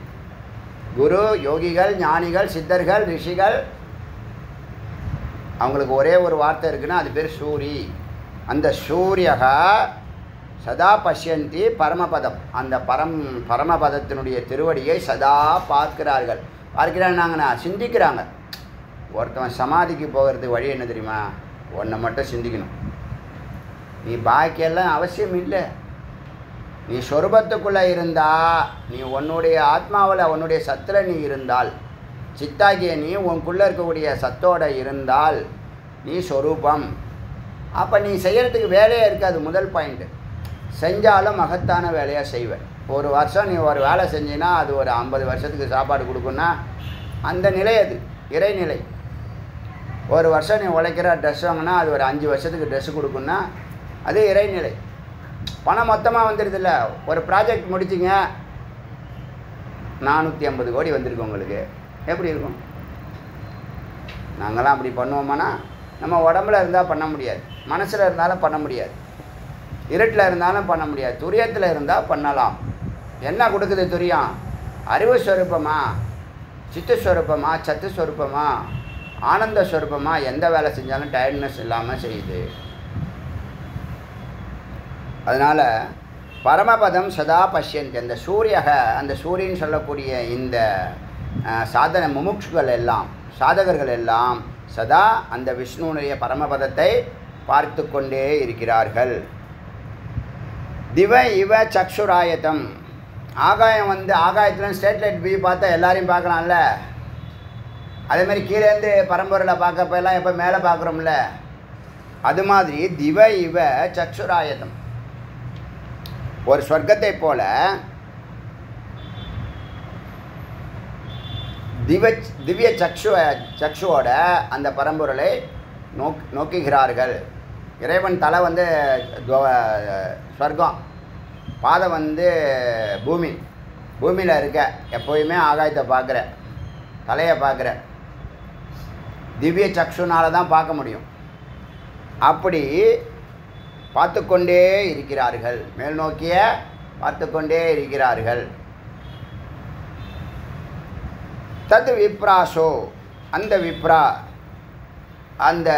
குரு யோகிகள் ஞானிகள் சித்தர்கள் ரிஷிகள் அவங்களுக்கு ஒரே ஒரு வார்த்தை இருக்குன்னா அது பேர் சூரி. அந்த சூரியக சதா பஷ்யந்தி பரமபதம். அந்த பரம் பரமபதத்தினுடைய திருவடியை சதா பார்க்கிறார்கள். பார்க்கிறாங்கண்ணா சிந்திக்கிறாங்க. ஒருத்தவன் சமாதிக்கு போகிறது வழி என்ன தெரியுமா? ஒன்றை மட்டும் சிந்திக்கணும். நீ பாக்கியெல்லாம் அவசியம் இல்லை. நீ சொரூபத்துக்குள்ளே இருந்தால் நீ உன்னுடைய ஆத்மாவில் உன்னுடைய சத்தில் நீ இருந்தால் சித்தாகிய நீ உனக்குள்ளே இருக்கக்கூடிய சத்தோடு இருந்தால் நீ சொரூபம். அப்போ நீ செய்கிறதுக்கு வேலையே இருக்காது முதல் பாயிண்ட்டு செஞ்சாலும் மகத்தான வேலையாக செய்வேன் ஒரு வருஷம் நீ ஒரு வேலை செஞ்சினா அது ஒரு ஐம்பது வருஷத்துக்கு சாப்பாடு கொடுக்குன்னா அந்த நிலை அது இறைநிலை. ஒரு வருஷம் நீ உழைக்கிற ட்ரெஸ் வாங்கினா அது ஒரு அஞ்சு வருஷத்துக்கு ட்ரெஸ் கொடுக்குன்னா அது இறைநிலை. பணம் மொத்தமாக வந்துடுதுல்ல ஒரு ப்ராஜெக்ட் முடிச்சிங்க. நானூற்றி ஐம்பது கோடி வந்திருக்கு உங்களுக்கு. எப்படி இருக்கும்? நாங்களாம் அப்படி பண்ணுவோமானா நம்ம உடம்புல இருந்தால் பண்ண முடியாது. மனசில் இருந்தாலும் பண்ண முடியாது. இருட்டில் இருந்தாலும் பண்ண முடியாது. துரியத்தில் இருந்தால் பண்ணலாம். என்ன கொடுக்குது துரியம்? அறிவு ஸ்வரூபமா சித்து ஸ்வரூபமா சத்து ஸ்வரூபமா ஆனந்த ஸ்வரூபமா எந்த வேலை செஞ்சாலும் டயர்ட்னஸ் இல்லாமல் செய்யுது. அதனால் பரமபதம் சதா பஷ்யந்தி. அந்த சூரியக அந்த சூரியன் சொல்லக்கூடிய இந்த சாதன முமுட்சுகள் எல்லாம் சாதகர்கள் எல்லாம் சதா அந்த விஷ்ணுனுடைய பரமபதத்தை பார்த்து கொண்டே இருக்கிறார்கள். திவ இவ சக்ஷுராயத்தம். ஆகாயம் வந்து ஆகாயத்தில் ஸ்டேட் லைட் வியூ பார்த்தா எல்லாரையும் பார்க்கலாம்ல. அதேமாதிரி கீழேருந்து பரம்பரையில் பார்க்கப்ப எல்லாம் எப்போ மேலே பார்க்குறோம்ல. அது மாதிரி திவ இவ சக்ஷுராயத்தம். ஒரு சொர்க்கத்தை போல திவ திவ்ய சக்ஷு சக்ஷுவோட அந்த பரம்பொருளை நோக் நோக்குகிறார்கள். இறைவன் தலை வந்து ஸ்வர்க்கம் சொர்க்கம் பாதம் வந்து பூமி பூமியில் இருக்க எப்போயுமே ஆகாயத்தை பார்க்குற தலையை பார்க்குற. திவ்ய சக்ஷுனால தான் பார்க்க முடியும். அப்படி பார்த்து கொண்டே இருக்கிறார்கள். மேல் நோக்கிய பார்த்து கொண்டே இருக்கிறார்கள். தத் விப்ராசோ அந்த விப்ரா அந்த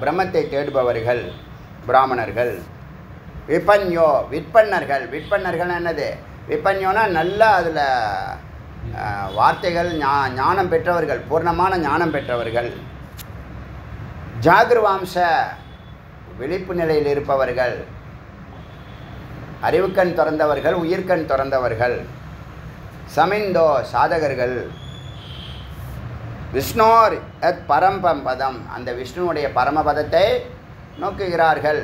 பிரம்மத்தை தேடுபவர்கள் பிராமணர்கள். விபன்யோ விற்பன்னர்கள். விற்பன்னர்கள் என்னது? விபன்யோனா நல்லா அதில் வார்த்தைகள் ஞா ஞானம் பெற்றவர்கள் பூர்ணமான ஞானம் பெற்றவர்கள். ஜாகிருவாம்ச விழிப்பு நிலையில் இருப்பவர்கள் அறிவுக்கண் திறந்தவர்கள் உயிர்கண் திறந்தவர்கள் சமிந்தோ சாதகர்கள் விஷ்ணோர் எத் பரம்பம் பதம். அந்த விஷ்ணுவுடைய பரமபதத்தை நோக்குகிறார்கள்.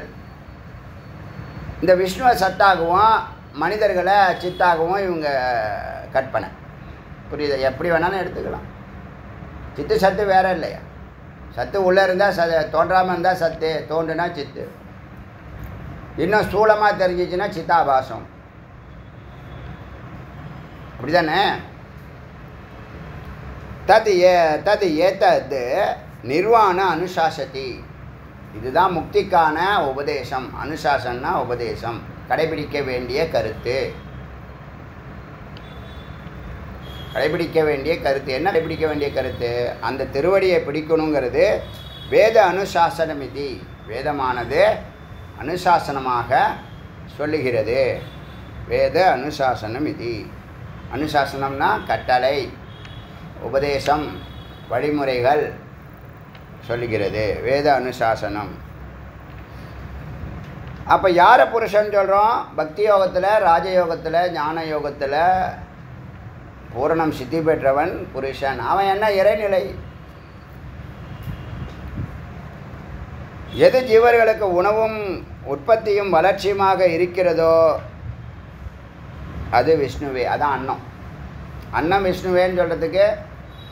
இந்த விஷ்ணுவை சத்தாகவும் மனிதர்களை சித்தாகவும் இவங்க கற்பனை. புரியுது? எப்படி வேணாலும் எடுத்துக்கலாம். சித்து சத்து வேற இல்லையா? சத்து உள்ளே இருந்தால் ச தோன்றாமல் இருந்தால் சத்து தோன்றுனா சித்து. இன்னும் ஸ்தூலமாக தெரிஞ்சிச்சுன்னா சித்தாபாசம். அப்படிதானே? தத் ஏ தத் ஏத்தது நிர்வாண அனுசாசதி. இதுதான் முக்திக்கான உபதேசம். அனுசாசன்னா உபதேசம். கடைபிடிக்க வேண்டிய கருத்து. கடைபிடிக்க வேண்டிய கருத்து. என்ன கடைபிடிக்க வேண்டிய கருத்து? அந்த திருவடியை பிடிக்கணுங்கிறது வேத அனுசாசனம் வேதமானது அனுசாசனமாக சொல்லுகிறது. வேத அனுசாசனம் இது அனுசாசனம்னா கட்டளை உபதேசம் வழிமுறைகள் சொல்லுகிறது. வேத அனுசாசனம். அப்போ யாரை புருஷன் சொல்கிறோம் பக்தி யோகத்தில் ராஜயோகத்தில் ஞான யோகத்தில் பூரணம் சித்தி பெற்றவன் புருஷன். அவன் என்ன இறைநிலை? எது ஜீவர்களுக்கு உணவும் உற்பத்தியும் வளர்ச்சியுமாக இருக்கிறதோ அது விஷ்ணுவே. அதான் அன்னம். அன்னம் விஷ்ணுவேன்னு சொல்கிறதுக்கு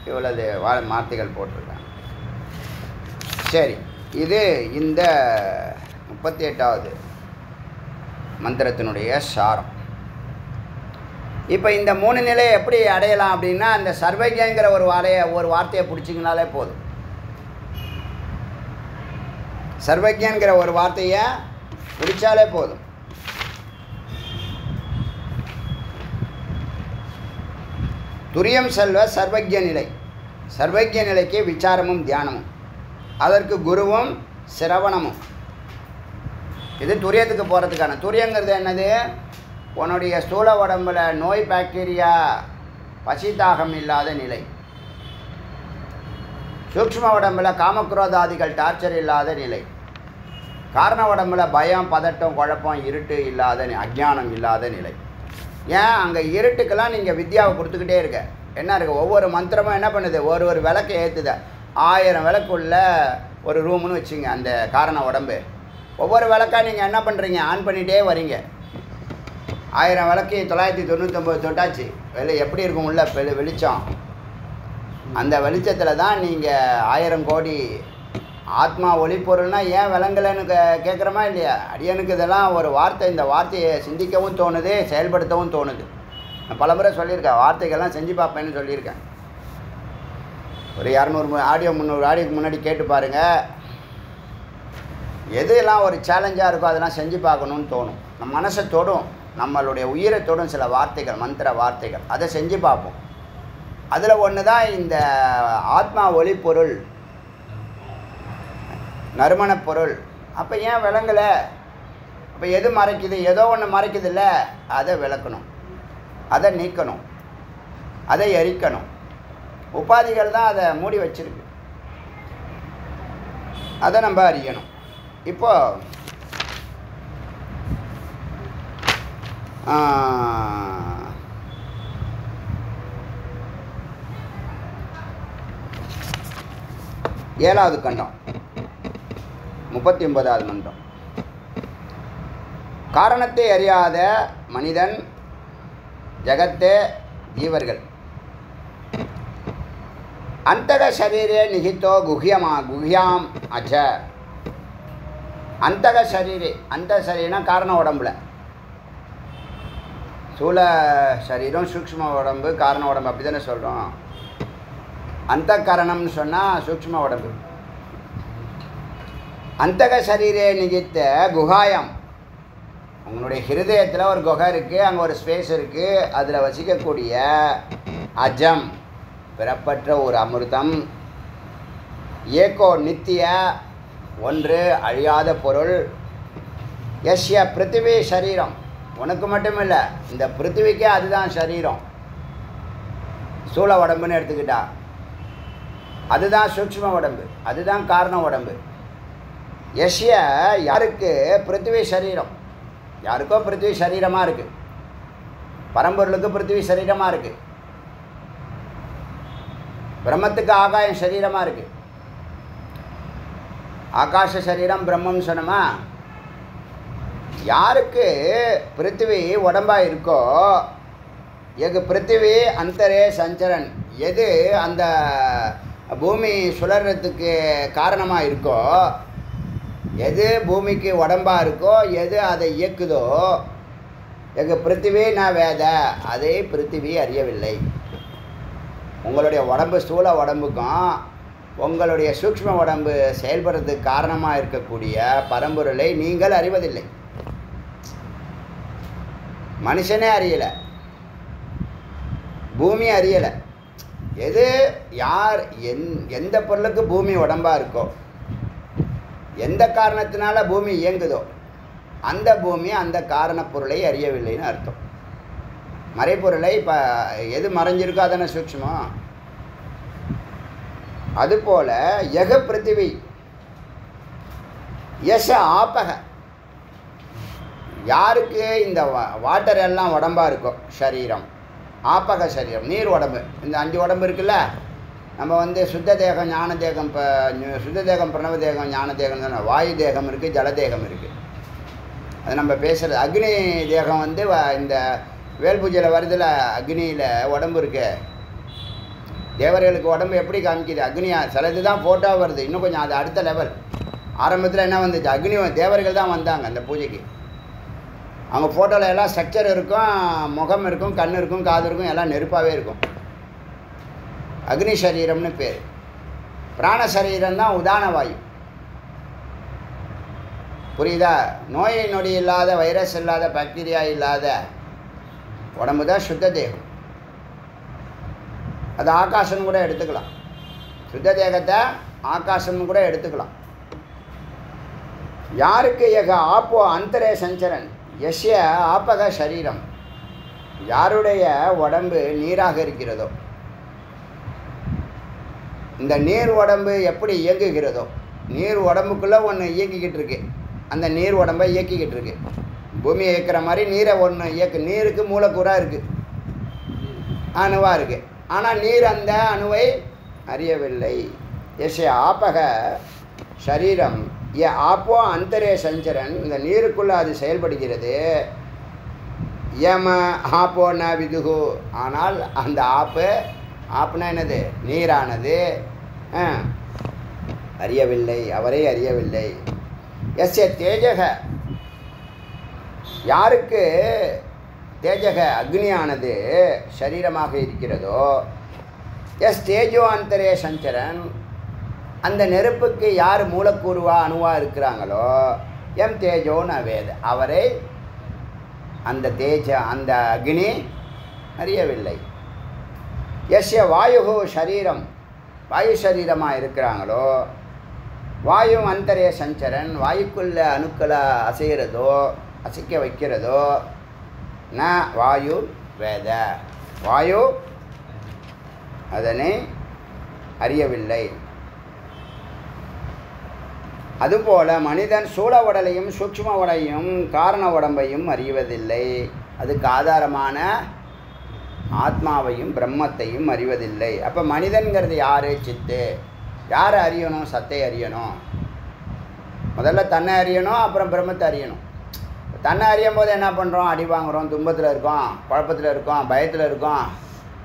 இவ்வளவு வா வார்த்தைகள் போட்டிருக்காங்க. சரி இது இந்த முப்பத்தி எட்டாவது மந்திரத்தினுடைய சாரம். இப்போ இந்த மூணு நிலையை எப்படி அடையலாம் அப்படின்னா அந்த சர்வஜங்கிற ஒரு வாரையை ஒரு வார்த்தையை பிடிச்சிங்கனாலே போதும். சர்வஜங்கிற ஒரு வார்த்தையை பிடிச்சாலே போதும். துரியம் செல்வ சர்வஜ நிலை. சர்வஜ நிலைக்கு விசாரமும் தியானமும். அதற்கு குருவும் சிரவணமும். இது துரியத்துக்கு போகிறதுக்கான துரியங்கிறது என்னது? உன்னுடைய ஸ்தூல உடம்புல நோய் பாக்டீரியா பசி தாகம் இல்லாத நிலை. சூக்ஷ்ம உடம்புல காமக்ரோதாதிகள் டார்ச்சர் இல்லாத நிலை. காரண உடம்புல பயம் பதட்டம் குழப்பம் இருட்டு இல்லாத அஜானம் இல்லாத நிலை. ஏன்? அங்கே இருட்டுக்கெல்லாம் நீங்கள் வித்யாவை கொடுத்துக்கிட்டே இருக்க. என்ன இருக்கு? ஒவ்வொரு மந்திரமும் என்ன பண்ணுது? ஒரு ஒரு விளக்கை ஏற்றுத ஆயிரம் விளக்குள்ள ஒரு ரூம்னு வச்சுங்க அந்த காரண உடம்பு. ஒவ்வொரு விளக்கா நீங்கள் என்ன பண்ணுறீங்க ஆன் பண்ணிகிட்டே வரீங்க. ஆயிரம் விளக்கு தொள்ளாயிரத்தி தொண்ணூத்தொம்பது தொட்டாச்சு. வெளி எப்படி இருக்கும் உள்ள வெளி வெளிச்சம்? அந்த வெளிச்சத்தில் தான் நீங்கள் ஆயிரம் கோடி ஆத்மா ஒளிப்பொருள்னா ஏன் விளங்கலைன்னு கே கேட்குறோமா இல்லையா? அடியனுக்கு இதெல்லாம் ஒரு வார்த்தை இந்த வார்த்தையை சிந்திக்கவும் தோணுது செயல்படுத்தவும் தோணுது. நான் பலமுறை சொல்லியிருக்கேன் வார்த்தைகள்லாம் செஞ்சு பார்ப்பேன்னு சொல்லியிருக்கேன். ஒரு இரநூறு ஆடியோ முந்நூறு ஆடியோக்கு முன்னாடி கேட்டு பாருங்கள் எதெல்லாம் ஒரு சேலஞ்சாக இருக்கோ அதெல்லாம் செஞ்சு பார்க்கணுன்னு தோணும். நம்ம மனசை தொடும். நம்மளுடைய உயிரை தொடும் சில வார்த்தைகள் மந்திர வார்த்தைகள். அதை செஞ்சு பார்ப்போம். அதில் ஒன்று தான் இந்த ஆத்மா ஒளி பொருள் நறுமணப் பொருள். அப்போ ஏன் விளங்கலை? அப்போ எது மறைக்குது? ஏதோ ஒன்று மறைக்குதுல்ல? அதை விளக்கணும். அதை நீக்கணும். அதை எரிக்கணும். உபாதிகள் தான் அதை மூடி வச்சிருக்கு. அதை நம்ம அறியணும். இப்போது ஏழாவது கண்டம். முப்பத்தி ஒன்பதாவது மன்றம் காரணத்தை அறியாத மனிதன் ஜகத்தே ஜீவர்கள். அந்தக சரீரே நிகித்தோ குஹ்யமா குஹ்யாம் அச்ச. அந்தக சரீரே அந்த சரீரனா காரண உடம்புல. ஸ்தூல சரீரம் சூக்ஷ்ம உடம்பு காரண உடம்பு அப்படி தானே சொல்கிறோம் அந்த கரணம்னு சொன்னால் சூக்ஷ்ம உடம்பு. அந்தக சரீரே நிஜித்த குகாயம் உங்களுடைய ஹிருதயத்தில் ஒரு குகை இருக்குது அங்கே ஒரு ஸ்பேஸ் இருக்குது அதில் வசிக்கக்கூடிய அஜம் பிறப்பற்ற ஒரு அமிர்தம். ஏகோ நித்திய ஒன்று அழியாத பொருள். எஸ்ய பிருத்திவி சரீரம். உனக்கு மட்டும் இல்லை இந்த பிருத்திவிக்கே அதுதான் சரீரம். சூழ உடம்புன்னு எடுத்துக்கிட்டா. அதுதான் சூக்ஷ்ம உடம்பு அதுதான் காரண உடம்பு. எஸ்ய யாருக்கு? பிருத்திவி சரீரம். யாருக்கோ பிருத்திவி சரீரமாக இருக்குது பரம்பொருளுக்கு பிருத்திவி சரீரமாக இருக்குது பிரம்மத்துக்கு ஆகாயம் சரீரமாக இருக்குது ஆகாச சரீரம் பிரம்மம்னு சொன்னோமா? யாருக்கு பிருத்திவி உடம்பாக இருக்கோ எது பிருத்திவி அந்தரே சஞ்சரன். எது அந்த பூமி சுழறதுக்கு காரணமாக இருக்கோ எது பூமிக்கு உடம்பாக இருக்கோ எது அதை இயக்குதோ எங்க பிருத்திவி நான் வேத அதை பிருத்திவி அறியவில்லை. உங்களுடைய உடம்பு ஸ்தூல உடம்புக்கும் உங்களுடைய சூக்ஷ்ம உடம்பு செயல்படுறதுக்கு காரணமாக இருக்கக்கூடிய பரம்பொருளை நீங்கள் அறிவதில்லை. மனுஷனே அறியலை. பூமி அறியலை. எது யார் எந் எந்த பொருளுக்கு பூமி உடம்பாக இருக்கோ எந்த காரணத்தினால பூமி இயங்குதோ அந்த பூமி அந்த காரண பொருளை அறியவில்லைன்னு அர்த்தம். மறைப்பொருளை இப்போ எது மறைஞ்சிருக்கோ அதனை சூக்ஷ்மம் அதுபோல் எக பிருத்திவி யச ஆபக யாருக்கு இந்த வா- வாட்டர் எல்லாம் உடம்பாக இருக்கும்? சரீரம். ஆப்பக சரீரம் நீர் உடம்பு. இந்த அஞ்சு உடம்பு இருக்குல்ல? நம்ம வந்து சுத்த தேகம் ஞான தேகம் இப்போ சுத்த தேகம் பிரணவ தேகம் ஞான தேகம் தானே வாயு தேகம் இருக்குது ஜல தேகம் இருக்குது அது நம்ம பேசுகிறது அக்னி தேகம் வந்து வ- இந்த வேல் பூஜையில் வருதில் அக்னியில் உடம்பு இருக்கு. தேவர்களுக்கு உடம்பு எப்படி காமிக்குது? அக்னியா? சிலது தான் ஃபோட்டோ வருது இன்னும் கொஞ்சம் அது அடுத்த லெவல் ஆரம்பத்தில் என்ன வந்துச்சு? அக்னி தேவர்கள் தான் வந்தாங்க அந்த பூஜைக்கு. அவங்க ஃபோட்டோவில் எல்லாம் ஸ்ட்ரக்சர் இருக்கும் முகம் இருக்கும் கண் இருக்கும் காது இருக்கும் எல்லாம் நெருப்பாகவே இருக்கும். அக்னி சரீரம்னு பேர். பிராண சரீரம் தான் உதான வாயு. புரியுதா? நோய் நொடி இல்லாத வைரஸ் இல்லாத பாக்டீரியா இல்லாத உடம்பு தான் சுத்த தேகம். அது ஆகாசம் கூட எடுத்துக்கலாம். சுத்த தேகத்தை ஆகாசம்னு கூட எடுத்துக்கலாம். யாருக்கு எக ஆப்போ அந்தரே சஞ்சரன் எஸ்ய ஆப்பக சரீரம். யாருடைய உடம்பு நீராக இருக்கிறதோ? இந்த நீர் உடம்பு எப்படி இயங்குகிறதோ? நீர் உடம்புக்குள்ளே ஒன்று இயக்கிக்கிட்டு இருக்கு. அந்த நீர் உடம்பை இயக்கிக்கிட்டு இருக்கு. பூமியை இயக்கிற மாதிரி நீரை ஒன்று இயக்கு நீருக்கு மூலக்கூறாக இருக்குது அணுவாக இருக்குது ஆனால் நீர் அந்த அணுவை அறியவில்லை. எஸ் ஆப்பக சரீரம். ஏ ஆப்போ அந்தரே சஞ்சரன் இந்த நீருக்குள்ளே அது செயல்படுகிறது. ஏம ஆப்போ ந விதுகு. ஆனால் அந்த ஆப்பு ஆப்புனா என்னது? நீரானது. ஆ, அறியவில்லை. அவரை அறியவில்லை. எஸ் ஏ தேஜக. யாருக்கு தேஜக அக்னியானது சரீரமாக இருக்கிறதோ? எஸ் தேஜோ அந்தரே சஞ்சரன். அந்த நெருப்புக்கு யார் மூலக்கூறுவா அணுவாக இருக்கிறாங்களோ எம் தேஜோன்னு ந அவரை அந்த தேஜ அந்த அக்னி அறியவில்லை. எஸ்ய வாயு சரீரம் வாயு சரீரமாக இருக்கிறாங்களோ வாயு அந்தரே சஞ்சரன் வாயுக்குள்ள அணுக்களை அசைகிறதோ அசைக்க வைக்கிறதோ ந வாயு வேத. வாயு அதனை அறியவில்லை. அதுபோல மனிதன் சூழ உடலையும் சூக்ஷ்ம உடலையும் காரண உடம்பையும் அறிவதில்லை. அதுக்கு ஆதாரமான ஆத்மாவையும் பிரம்மத்தையும் அறிவதில்லை. அப்போ மனிதன்கிறது யார்? சித்து. யாரை அறியணும்? சத்தை அறியணும். முதல்ல தன்னை அறியணும் அப்புறம் பிரம்மத்தை அறியணும். தன்னை அறியும் போது என்ன பண்ணுறோம் அடி வாங்குகிறோம் துன்பத்தில் இருக்கோம் குழப்பத்தில் இருக்கோம் பயத்தில் இருக்கோம்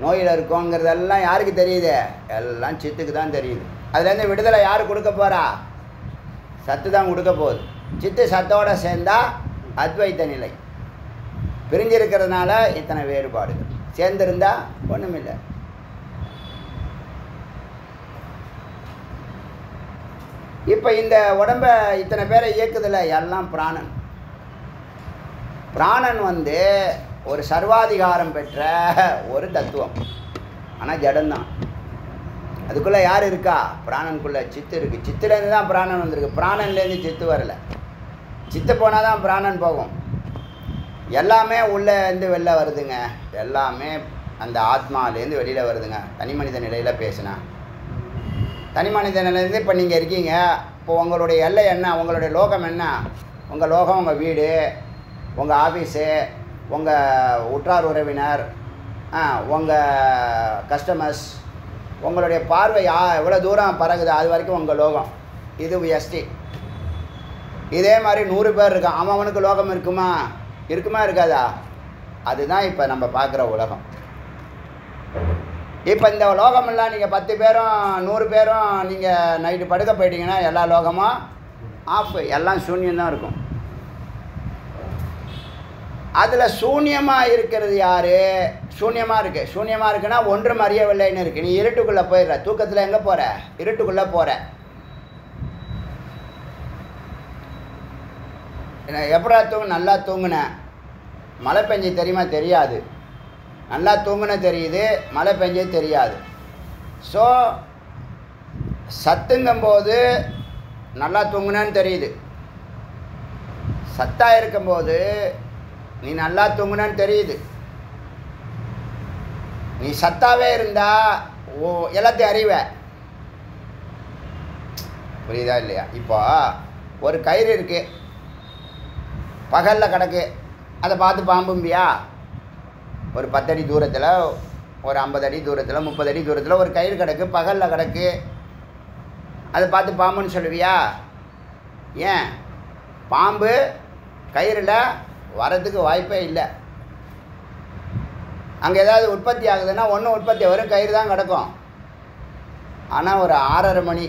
நோயில் இருக்கோங்கிறதெல்லாம் யாருக்கு தெரியுது? எல்லாம் சித்துக்கு தான் தெரியுது அதுலேருந்து விடுதலை யார் கொடுக்க போகிறா சத்து தான் கொடுக்க போகுது. சித்து சத்தோடு சேர்ந்தால் அத்வைத்த நிலை. பிரிஞ்சிருக்கிறதுனால இத்தனை வேறுபாடுகள். சேர்ந்திருந்தா ஒன்றுமில்லை இப்போ இந்த உடம்ப இத்தனை பேரை இயக்குதில்ல? எல்லாம் பிராணன். பிராணன் வந்து ஒரு சர்வாதிகாரம் பெற்ற ஒரு தத்துவம். ஆனால் ஜடம்தான். அதுக்குள்ளே யார் இருக்கா? பிராணனுக்குள்ளே சித்து இருக்குது சித்துலேருந்து தான் பிராணன் வந்திருக்கு. பிராணன்லேருந்து சித்து வரல. சித்து போனால் தான் பிராணன் போகும். எல்லாமே உள்ளே இருந்து வெளில வருதுங்க. எல்லாமே அந்த ஆத்மாலேருந்து வெளியில் வருதுங்க. தனி மனித நிலையில் பேசுனா. தனி மனித நிலையிலேருந்து இப்போ நீங்கள் இருக்கீங்க. இப்போ உங்களுடைய எல்லை என்ன? உங்களுடைய லோகம் என்ன? உங்கள் லோகம் உங்கள் வீடு உங்கள் ஆஃபீஸு உங்கள் உற்றார் உறவினர் உங்கள் கஸ்டமர்ஸ் உங்களுடைய பார்வை யா எவ்வளோ தூரம் பறகுது அது வரைக்கும் உங்கள் லோகம். இது எஸ்டி இதே மாதிரி நூறு பேர் இருக்கான் அவன் அவனுக்கு லோகம் இருக்குமா? இருக்குமா இருக்காதா? அதுதான் இப்போ நம்ம பார்க்குற உலகம். இப்போ இந்த லோகமெல்லாம் நீங்கள் பத்து பேரும் நூறு பேரும் நீங்கள் நைட்டு படுக்க போயிட்டீங்கன்னா எல்லா லோகமும் ஆஃப் எல்லாம் சூன்யம்தான் இருக்கும். அதில் சூன்யமாக இருக்கிறது யார்? சூன்யமாக இருக்குது சூன்யமாக இருக்குன்னா ஒன்றும் அறியவில்லைன்னு இருக்குது நீ இருட்டுக்குள்ளே போயிடுற. தூக்கத்தில் எங்கே போகிற இருட்டுக்குள்ளே போகிற எப்படா தூங்கு? நல்லா தூங்குனேன் மழை பெஞ்சு தெரியுமா? தெரியாது. நல்லா தூங்குன தெரியுது. மழை பெஞ்சது தெரியாது. ஸோ சத்துங்கும்போது நல்லா தூங்குனேன்னு தெரியுது. சத்தாக இருக்கும்போது நீ நல்லா தூங்குனேன்னு தெரியுது. நீ சத்தாவே இருந்தா ஓ எல்லாத்தையும் அறிவ. புரியுதா இல்லையா? இப்போ ஒரு கயிறு இருக்கு. பகலில் கிடக்கு. அதை பார்த்து பாம்பும்பியா? ஒரு பத்தடி தூரத்தில் ஒரு ஐம்பது அடி தூரத்தில் முப்பது அடி தூரத்தில் ஒரு கயிறு கிடக்கு பகலில் கிடக்கு. அதை பார்த்து பாம்புன்னு சொல்லுவியா? ஏன்? பாம்பு கயிறில் வரதுக்கு வாய்ப்பே இல்லை. அங்கே ஏதாவது உற்பத்தி ஆகுதுன்னா ஒன்றும் உற்பத்தி வரும் கயிறு தான் கிடக்கும். ஆனால் ஒரு ஆறரை மணி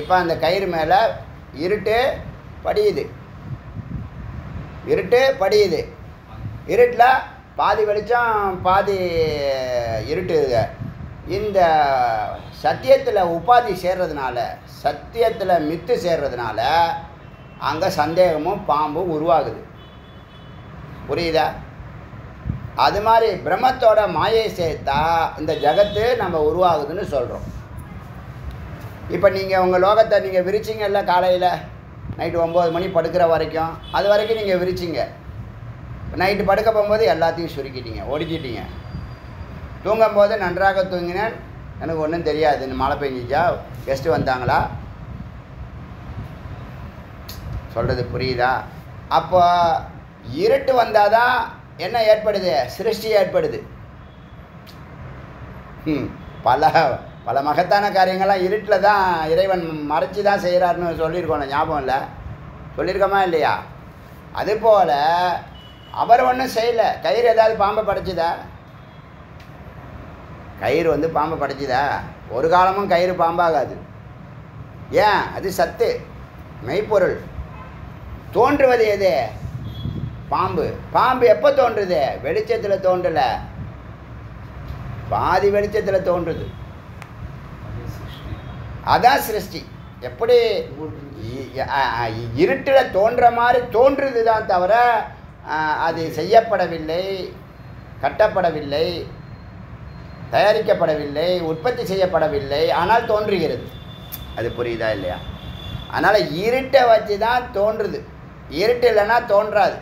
இப்போ அந்த கயிறு மேலே இருட்டு படியுது. இருட்டு படியுது. இருட்டில் பாதி வெளிச்சம் பாதி இருட்டுங்க இந்த சத்தியத்தில் உபாதி சேர்றதுனால சத்தியத்தில் மித்து சேர்றதுனால அங்கே சந்தேகமும் பாம்பும் உருவாகுது. புரியுதா? அது மாதிரி பிரம்மத்தோட மாயை சேர்த்தா இந்த ஜகத்து நம்ம உருவாகுதுன்னு சொல்கிறோம் இப்போ நீங்கள் உங்கள் லோகத்தை நீங்கள் விரிச்சிங்கல்ல காலையில்? நைட்டு ஒம்பது மணி படுக்கிற வரைக்கும். அது வரைக்கும் நீங்கள் விரிச்சிங்க. நைட்டு படுக்க போகும்போது எல்லாத்தையும் சுருக்கிட்டீங்க ஒடுக்கிட்டீங்க. தூங்கும்போது நன்றாக தூங்கினேன். எனக்கு ஒன்றும் தெரியாது. இந்த மழை பெஞ்சிச்சா? கெஸ்ட்டு வந்தாங்களா? சொல்கிறது புரியுதா? அப்போ இருட்டு வந்தால் தான் என்ன ஏற்படுது? சிருஷ்டி ஏற்படுது. ம் பல பல மகத்தான காரியங்கள்லாம் இருட்டில் தான் இறைவன் மறைச்சி தான் செய்கிறாருன்னு சொல்லியிருக்கோம் ஞாபகம் இல்லை? சொல்லியிருக்கோமா இல்லையா? அதுபோல் அவர் ஒன்றும் செய்யலை. கயிறு ஏதாவது பாம்பை படைச்சுதா? கயிறு வந்து பாம்பை படைச்சுதா? ஒரு காலமும் கயிறு பாம்பாகாது. ஏன்? அது சத்து மெய்ப்பொருள். தோன்றுவது எது? பாம்பு. பாம்பு எப்போ தோன்றுது? வெளிச்சத்தில் தோன்றலை. பாதி வெளிச்சத்தில் தோன்றுது. அதான் சிருஷ்டி. எப்படி? இருட்டில் தோன்ற மாதிரி தோன்றுது தான் தவிர அது செய்யப்படவில்லை கட்டப்படவில்லை தயாரிக்கப்படவில்லை உற்பத்தி செய்யப்படவில்லை ஆனால் தோன்றுகிறது. அது புரியுதா இல்லையா? அதனால் இருட்டை வச்சு தான் தோன்றுது. இருட்டு இல்லைன்னா தோன்றாது.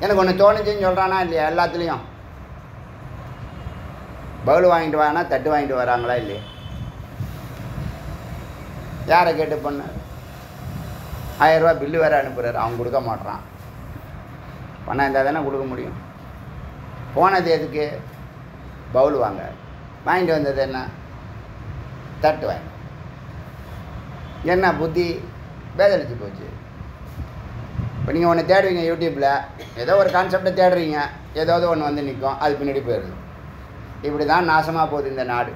எனக்கு ஒன்று தோணுச்சுன்னு சொல்கிறானா இல்லையா எல்லாத்துலேயும்? பவுல் வாங்கிட்டு வானா தட்டு வாங்கிட்டு வராங்களா இல்லையா? யாரை கேட்டு பண்ண? ஆயிரரூபா பில்லு வேறு அனுப்புகிறார் அவன் கொடுக்க மாட்டான் பணம் இருந்தால் தானே கொடுக்க முடியும். போனது எதுக்கு? பவுல் வாங்க வாங்கிட்டு வந்தது என்ன? தட்டு வாங்க. என்ன புத்தி? பேதளிச்சு போச்சு. இப்போ நீங்கள் ஒன்று தேடுவீங்க யூடியூப்பில் ஏதோ ஒரு கான்செப்டை தேடுறீங்க ஏதாவது ஒன்று வந்து நிற்கும் அது பின்னாடி போயிடுது. இப்படி தான் நாசமாக போகுது இந்த நாடு.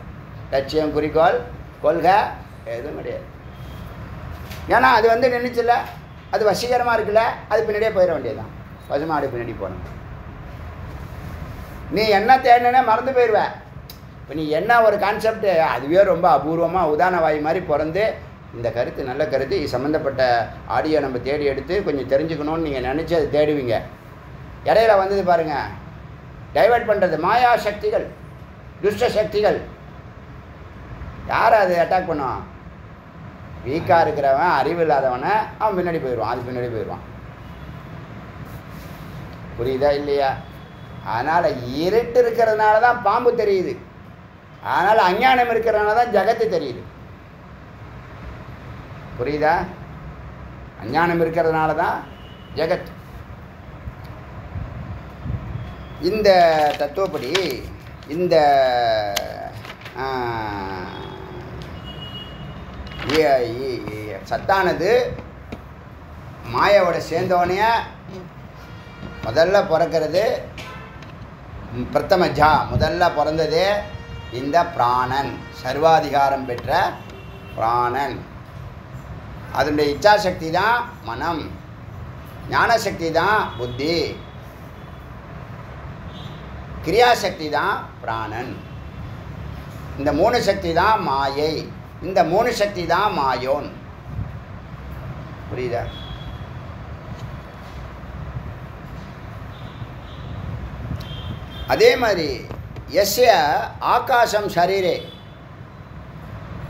லட்சியம் குறிக்கோள் கொள்கை எதுவும் கிடையாது. ஏன்னா அது வந்து நின்றுச்சுல அது வசீகரமாக இருக்குல்ல அது பின்னாடியே போயிட வேண்டியதுதான். பசுமாடு பின்னாடி போகணும். நீ என்ன தேடினே மறந்து போயிடுவ. இப்போ நீ என்ன ஒரு கான்செப்ட் அதுவே ரொம்ப அபூர்வமாக உதாரண வாய் மாதிரி பிறந்து இந்த கருத்து நல்ல கருத்து. இது சம்மந்தப்பட்ட ஆடியோ நம்ம தேடி எடுத்து கொஞ்சம் தெரிஞ்சுக்கணும்னு நீங்கள் நினச்சி அதை தேடுவீங்க. இடையில வந்தது பாருங்கள் டைவர்ட் பண்ணுறது மாயா சக்திகள் துஷ்ட சக்திகள். யார் அது அட்டாக் பண்ணுவான்? வீக்காக இருக்கிறவன் அறிவு இல்லாதவனை அவன் பின்னாடி போயிடுவான் அது பின்னாடி போயிடுவான். புரியுதா இல்லையா? அதனால் இருட்டு இருக்கிறதுனால தான் பாம்பு தெரியுது. அதனால் அஞ்ஞானம் இருக்கிறதுனால தான் ஜகத்து தெரியுது. புரியுதா? அஞ்ஞானம் இருக்கிறதுனால தான் ஜெகத். இந்த தத்துவப்படி இந்த சத்தானது மாயாவோட சேர்ந்தவனைய முதல்ல பிறக்கிறது ம், ஜா முதல்ல பிறந்தது இந்த பிராணன் சர்வாதிகாரம் பெற்ற பிராணன். அதனுடைய இச்சாசக்தி தான் மனம். ஞானசக்தி தான் புத்தி. கிரியாசக்தி தான் பிராணன். இந்த மூணு சக்தி தான் மாயை. இந்த மூணு சக்தி தான் மாயோன். புரியுதா? அதே மாதிரி எஸ்ய ஆகாசம் சரீரே.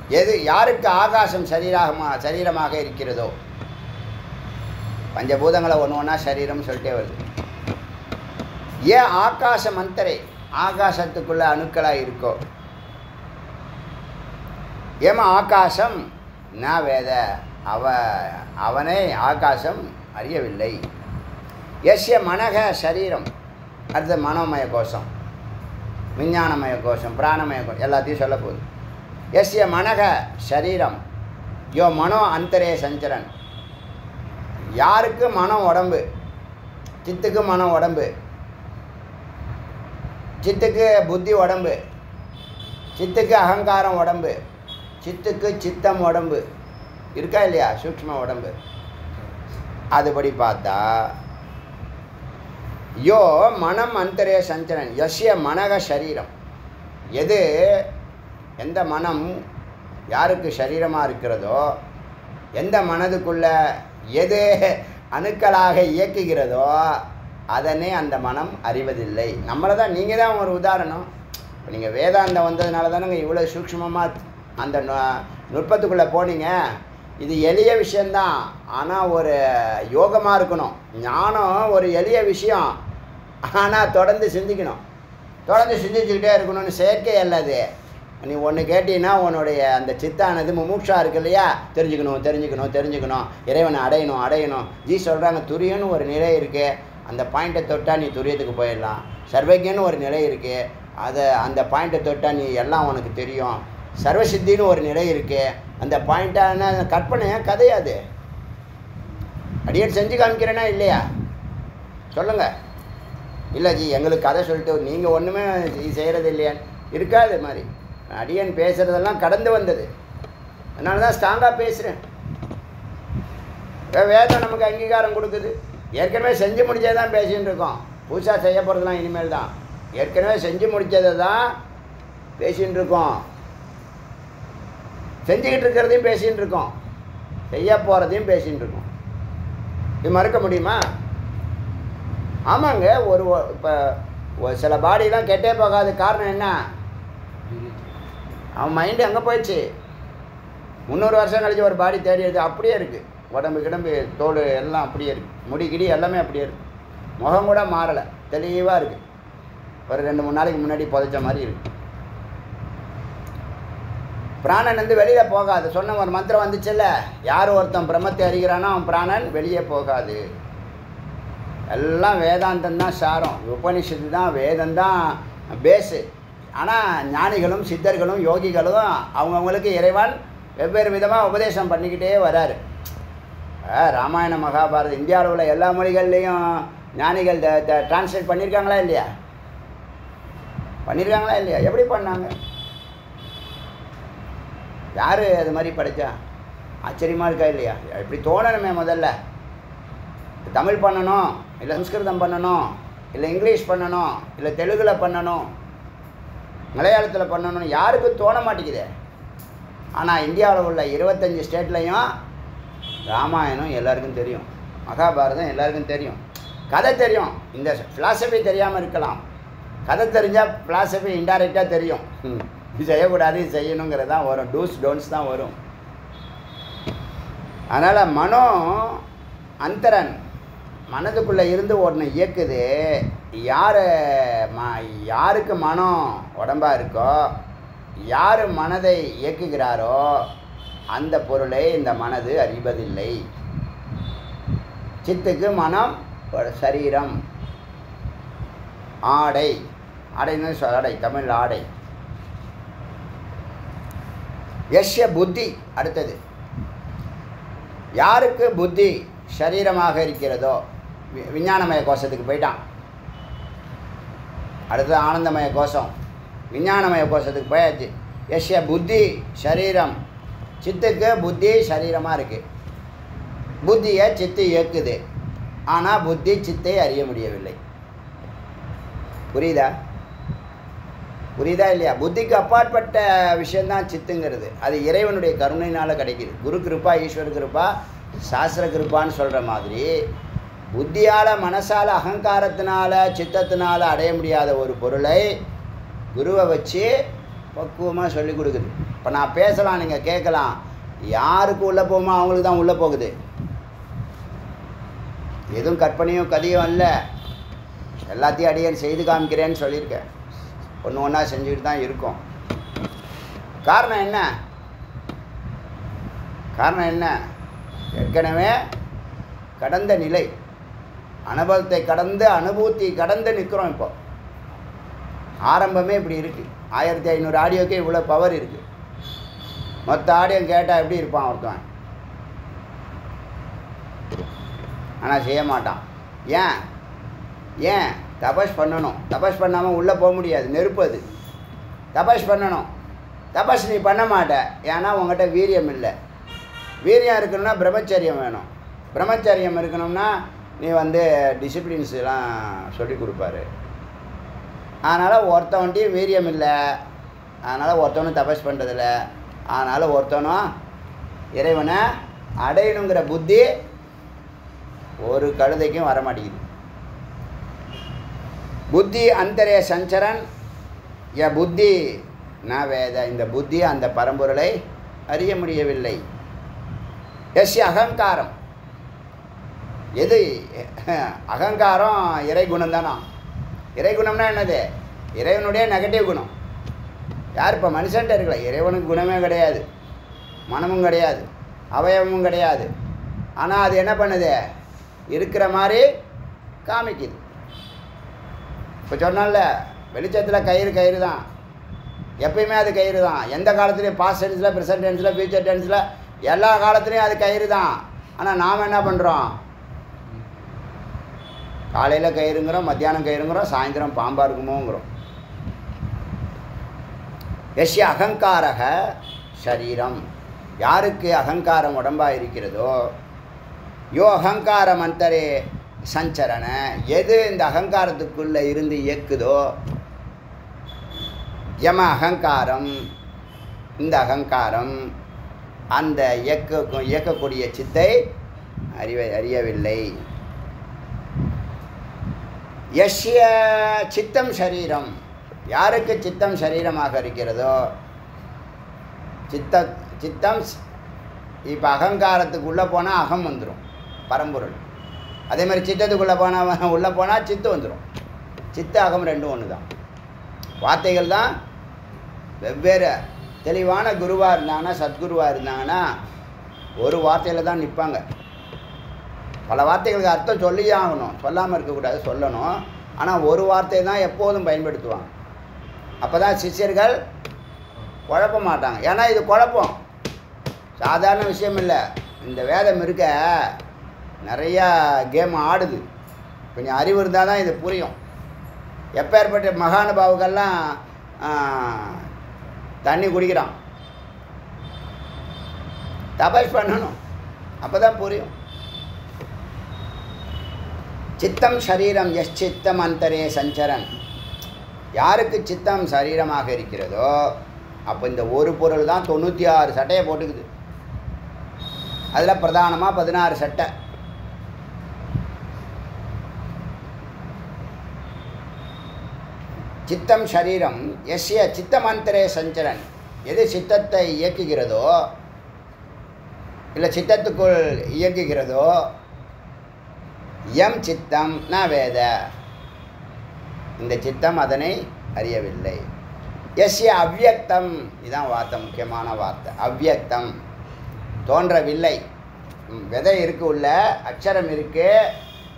எது யாருக்கு ஆகாசம் சரீரமாக சரீரமாக இருக்கிறதோ? பஞ்சபூதங்களை ஒன்று ஒன்றா சரீரம் சொல்லிட்டே வருது. ஏன் ஆகாசம் மந்தரை ஆகாசத்துக்குள்ள அணுக்களாக இருக்கோ? ஏமா ஆகாசம்? நான் வேத. அவ அவனை ஆகாசம் அறியவில்லை. எஸ்ய மனக சரீரம். அடுத்த மனோமய கோஷம். விஞ்ஞானமய கோஷம் பிராணமய கோஷம் எல்லாத்தையும் சொல்ல போகுது. எஸ்ய மனக சரீரம். யோ மனோ அந்தரே சஞ்சரன். யாருக்கு மனம் உடம்பு? சித்துக்கு மனம் உடம்பு. சித்துக்கு புத்தி உடம்பு. சித்துக்கு அகங்காரம் உடம்பு. சித்துக்கு சித்தம் உடம்பு. இருக்கா இல்லையா? சூக்ஷ்ம உடம்பு. அதுபடி பார்த்தா யோ மனம் அந்தரே சஞ்சரன். எஸ்ய மனக சரீரம். எது? எந்த மனம் யாருக்கு சரீரமாக இருக்கிறதோ எந்த மனதுக்குள்ள எது அணுக்களாக இயக்குகிறதோ அதனே அந்த மனம் அறிவதில்லை. நம்மளை தான் நீங்கள் தான் ஒரு உதாரணம். இப்போ நீங்கள் வேதாந்தம் வந்ததுனால தானேங்க இவ்வளோ சூக்ஷ்மமாக அந்த நு- நுட்பத்துக்குள்ளே போனீங்க. இது எளிய விஷயந்தான் ஆனால் ஒரு யோகமாக இருக்கணும். ஞானம் ஒரு எளிய விஷயம். ஆனால் தொடர்ந்து சிந்திக்கணும். தொடர்ந்து சிந்திச்சுக்கிட்டே இருக்கணும்னு செயற்கை அல்லது நீ ஒன்று கேட்டீங்கன்னா உன்னுடைய அந்த சித்தானது முமுட்சா இருக்கு இல்லையா? தெரிஞ்சுக்கணும் தெரிஞ்சுக்கணும் தெரிஞ்சுக்கணும். இறைவனை அடையணும் அடையணும். ஜி சொல்கிறாங்க துரியன்னு ஒரு நிலை இருக்குது அந்த பாயிண்ட்டை தொட்டால் நீ துரியத்துக்கு போயிடலாம். சர்வஜன்னு ஒரு நிலை இருக்குது அதை அந்த பாயிண்ட்டை தொட்டால் நீ எல்லாம் உனக்கு தெரியும். சர்வசித்தின்னு ஒரு நிலை இருக்குது அந்த பாயிண்ட்டான கற்பனை கதையாது அடியேன் செஞ்சு காமிக்கிறேனா இல்லையா? சொல்லுங்கள் இல்லை ஜி எங்களுக்கு கதை சொல்லிட்டு நீங்கள் ஒன்றுமே செய்கிறது இல்லையான்னு. இருக்காது மாதிரி. அடியன் பேசுகிறதெல்லாம் கடந்து வந்தது. அதனால தான் ஸ்ட்ராங்காக பேசுகிறேன் வேதம் நமக்கு அங்கீகாரம் கொடுக்குது? ஏற்கனவே செஞ்சு முடிச்சதை தான் பேசின்னு இருக்கோம். புதுசாக செய்ய போகிறதுலாம் இனிமேல் தான். ஏற்கனவே செஞ்சு முடித்ததை தான் பேசின்னு இருக்கோம். செஞ்சுக்கிட்டு இருக்கிறதையும் பேசின்னு இருக்கோம். செய்ய போகிறதையும் பேசின்னு இருக்கோம். இது மறக்க முடியுமா? ஆமாங்க ஒரு இப்போ சில பாடிலாம் கெட்டே போகாத காரணம் என்ன? அவன் மைண்டு அங்கே போயிடுச்சு. முந்நூறு வருஷம் கழிச்சு ஒரு பாடி தேடி எடுத்து அப்படியே இருக்குது உடம்பு கிடம்பு தோல் எல்லாம் அப்படியே இருக்குது முடி கிடி எல்லாமே அப்படியே இருக்குது முகம் கூட மாறலை. தெளிவாக இருக்குது ஒரு ரெண்டு மூணு நாளைக்கு முன்னாடி புதைச்ச மாதிரி இருக்குது பிராணன் வந்து வெளியில் போகாது. சொன்ன ஒரு மந்திரம் வந்துச்சுல்ல? யார் ஒருத்தன் பிரம்மத்தை அறிகிறானோ அவன் பிராணன் வெளியே போகாது. எல்லாம் வேதாந்தம் தான் சாரம். உபனிஷத்து தான் வேதம் தான் பேஸு ஆனால் ஞானிகளும் சித்தர்களும் யோகிகளும் அவங்கவுங்களுக்கு இறைவான் வெவ்வேறு விதமாக உபதேசம் பண்ணிக்கிட்டே வராரு. ராமாயணம் ராமாயண மகாபாரதம் இந்தியாவில் உள்ள எல்லா மொழிகள்லேயும் ஞானிகள் டிரான்ஸ்லேட் பண்ணியிருக்காங்களா இல்லையா? பண்ணியிருக்காங்களா இல்லையா? எப்படி பண்ணாங்க? யார் அது மாதிரி படித்தா ஆச்சரியமாக இருக்கா இல்லையா? இப்படி தோணணுமே முதல்ல. தமிழ் பண்ணணும் இல்லை சம்ஸ்கிருதம் பண்ணணும் இல்லை இங்கிலீஷ் பண்ணணும் இல்லை தெலுங்கில் பண்ணணும். மலையாளத்தில் பண்ணணும்னு யாருக்கும் தோண மாட்டேங்குதே. ஆனால் இந்தியாவில் உள்ள இருபத்தஞ்சி ஸ்டேட்லேயும் ராமாயணம் எல்லாருக்கும் தெரியும். மகாபாரதம் எல்லாருக்கும் தெரியும். கதை தெரியும். இந்த ஃபிலாசபி தெரியாமல் இருக்கலாம். கதை தெரிஞ்சால் ஃபிலாசபி இன்டைரக்டாக தெரியும். ம், இது செய்யக்கூடாது இது செய்யணுங்கிறது தான் வரும். டூஸ் டோன்ஸ் தான் வரும். அதனால் மனோ அந்தரன் மனதுக்குள்ளே இருந்து ஒன்று இயக்குது. யார் ம யாருக்கு மனம் உடம்பாக இருக்கோ யார் மனதை இயக்குகிறாரோ அந்த பொருளை இந்த மனது அறிவதில்லை. சித்துக்கு மனம் ஒரு சரீரம். ஆடை. ஆடைன்னு சொல் ஆடை தமிழ் ஆடை. யஷ்ய புத்தி அடுத்தது. யாருக்கு புத்தி சரீரமாக இருக்கிறதோ வி- விஞ்ஞானமய கோஷத்துக்கு போயிட்டான். அடுத்தது ஆனந்தமய கோஷம். விஞ்ஞானமய கோஷத்துக்கு போயாச்சு. எஸ்ய புத்தி சரீரம் சித்துக்கு புத்தி சரீரமாக இருக்குது புத்தியை சித்து இயக்குது. ஆனால் புத்தி சித்தை அறிய முடியவில்லை. புரியுதா? புரியுதா இல்லையா? புத்திக்கு அப்பாற்பட்ட விஷயந்தான் சித்துங்கிறது. அது இறைவனுடைய கருணையினால் கிடைக்குது. குரு கிருப்பா ஈஸ்வர கிருப்பா சாஸ்திர கிருப்பான்னு சொல்கிற மாதிரி புத்தியால் மனசால் அகங்காரத்தினால் சித்தத்தினால் அடைய முடியாத ஒரு பொருளை குருவை வச்சு பக்குவமாக சொல்லி கொடுக்குது. இப்போ நான் பேசலாம் நீங்கள் கேட்கலாம். யாருக்கு உள்ளே போகுமோ அவங்களுக்கு தான் உள்ளே போகுது. எதுவும் கற்பனையும் கதையும் இல்லை எல்லாத்தையும் அடியேன் செய்து காமிக்கிறேன்னு சொல்லியிருக்கேன். ஒன்று ஒன்றா செஞ்சுக்கிட்டு தான் இருக்கோம். காரணம் என்ன? காரணம் என்ன? ஏற்கனவே கடந்த நிலை. அனுபவத்தை கடந்து அனுபூத்தி கடந்து நிற்கிறோம் இப்போ. ஆரம்பமே இப்படி இருக்குது ஆயிரத்தி ஐநூறு ஆடியோக்கே இவ்வளோ பவர் இருக்குது மொத்த ஆடியோ கேட்டால் எப்படி இருப்பான் ஒருத்தன்? ஆனால் செய்ய மாட்டான். ஏன்? ஏன்? தபஸ் பண்ணணும். தபஸ் பண்ணாமல் உள்ளே போக முடியாது. நெருப்பு அது. தபஸ் பண்ணணும். தபஸ் நீ பண்ண மாட்ட. ஏன்னா உங்ககிட்ட வீரியம் இல்லை. வீரியம் இருக்கணும்னா பிரம்மச்சரியம் வேணும். பிரம்மச்சரியம் இருக்கணும்னா நீ வந்து டிசிப்ளின்ஸ்லாம் சொல்லி கொடுப்பாரு. அதனால் ஒருத்தவன்ட்டையும் வீரியம் இல்லை. அதனால் ஒருத்தவனும் தபஸ் பண்ணுறதில்ல அதனால் ஒருத்தனும் இறைவனை அடையணுங்கிற புத்தி ஒரு கழுதைக்கும் வரமாட்டேங்குது. புத்தி அந்தரே சஞ்சரன் என் புத்தி நான் வேத. இந்த புத்தி அந்த பரம்பொருளை அறிய முடியவில்லை. எஸ் அகங்காரம். எது? அகங்காரம் இறை குணம் தானா இறை குணம்னா என்னது? இறைவனுடைய நெகட்டிவ் குணம். யார் இப்போ மனுஷன்ட்ட இருக்கல? இறைவனுக்கு குணமே கிடையாது. மனமும் கிடையாது. அவயவமும் கிடையாது. ஆனால் அது என்ன பண்ணுது? இருக்கிற மாதிரி காமிக்குது. இப்போ சொன்னால வெளிச்சத்தில் கயிறு கயிறு தான் எப்பயுமே அது கயிறு தான் எந்த காலத்துலேயும் பாஸ்ட் டென்ஸில் ப்ரெசன்ட் டென்ஸில் ஃபியூச்சர் டென்ஸில் எல்லா காலத்துலேயும் அது கயிறு தான் ஆனால் நாம் என்ன பண்ணுறோம் காலையில் கயிறுங்கிறோம் மத்தியானம் கயிறுங்கிறோம் சாயந்தரம் பாம்பாக இருக்குமோங்கிறோம். எஸ்ய அகங்காரக சரீரம் யாருக்கு அகங்காரம் உடம்பாக இருக்கிறதோ யோ அகங்காரம் அந்தரே சஞ்சரண எது இந்த அகங்காரத்துக்குள்ளே இருந்து இயக்குதோ யம அகங்காரம் இந்த அகங்காரம் அந்த இயக்க இயக்கக்கூடிய சித்தை அறிவ அறியவில்லை. யஷ்ய சித்தம் சரீரம். யாருக்கு சித்தம் சரீரமாக இருக்கிறதோ? சித்த சித்தம் இப்போ அகங்காரத்துக்குள்ளே போனால் அகம் வந்துடும் பரம்பொருள். அதே மாதிரி சித்தத்துக்குள்ளே போனால் உள்ளே போனால் சித்து வந்துடும் சித்த அகம் ரெண்டும் ஒன்று தான் வார்த்தைகள் தான் வெவ்வேறு. தெளிவான குருவாக இருந்தாங்கன்னா சத்குருவாக இருந்தாங்கன்னா ஒரு வார்த்தையில் தான் நிற்பாங்க பல வார்த்தைகளுக்கு அர்த்தம் சொல்லியே ஆகணும். சொல்லாமல் இருக்கக்கூடாது சொல்லணும். ஆனால் ஒரு வார்த்தை தான் எப்போதும் பயன்படுத்துவாங்க. அப்போ தான் சிஷ்யர்கள் குழப்ப மாட்டாங்க. ஏன்னா இது குழப்பம். சாதாரண விஷயம் இல்லை. இந்த வேதம் இருக்க நிறையா கேம் ஆடுது. கொஞ்சம் அறிவு இருந்தால் தான் இது புரியும். எப்பேற்பட்ட மகானுபாவுக்கெல்லாம் தண்ணி குடிக்கிறான். தபஸ் பண்ணணும். அப்போ தான் புரியும். சித்தம் சரீரம் எஸ் சித்தம் அந்தரே சஞ்சரன். யாருக்கு சித்தம் சரீரமாக இருக்கிறதோ அப்போ இந்த ஒரு பொருள் தான் தொண்ணூற்றி ஆறு சட்டையை போட்டுக்குது. அதில் பிரதானமாக பதினாறு சட்டை. சித்தம் சரீரம் எஸ்ய சித்தமந்தரே சஞ்சரன். எது சித்தத்தை இயக்குகிறதோ இல்லை சித்தத்துக்குள் இயக்குகிறதோ எம் சித்தம் ந வேத. இந்த சித்தம் அதனை அறியவில்லை. எஸ்ய அவ்வியக்தம். இதுதான் வார்த்தை முக்கியமான வார்த்தை. அவ்வியக்தம். தோன்றவில்லை. விதை இருக்கு உள்ள அக்ஷரம் இருக்கு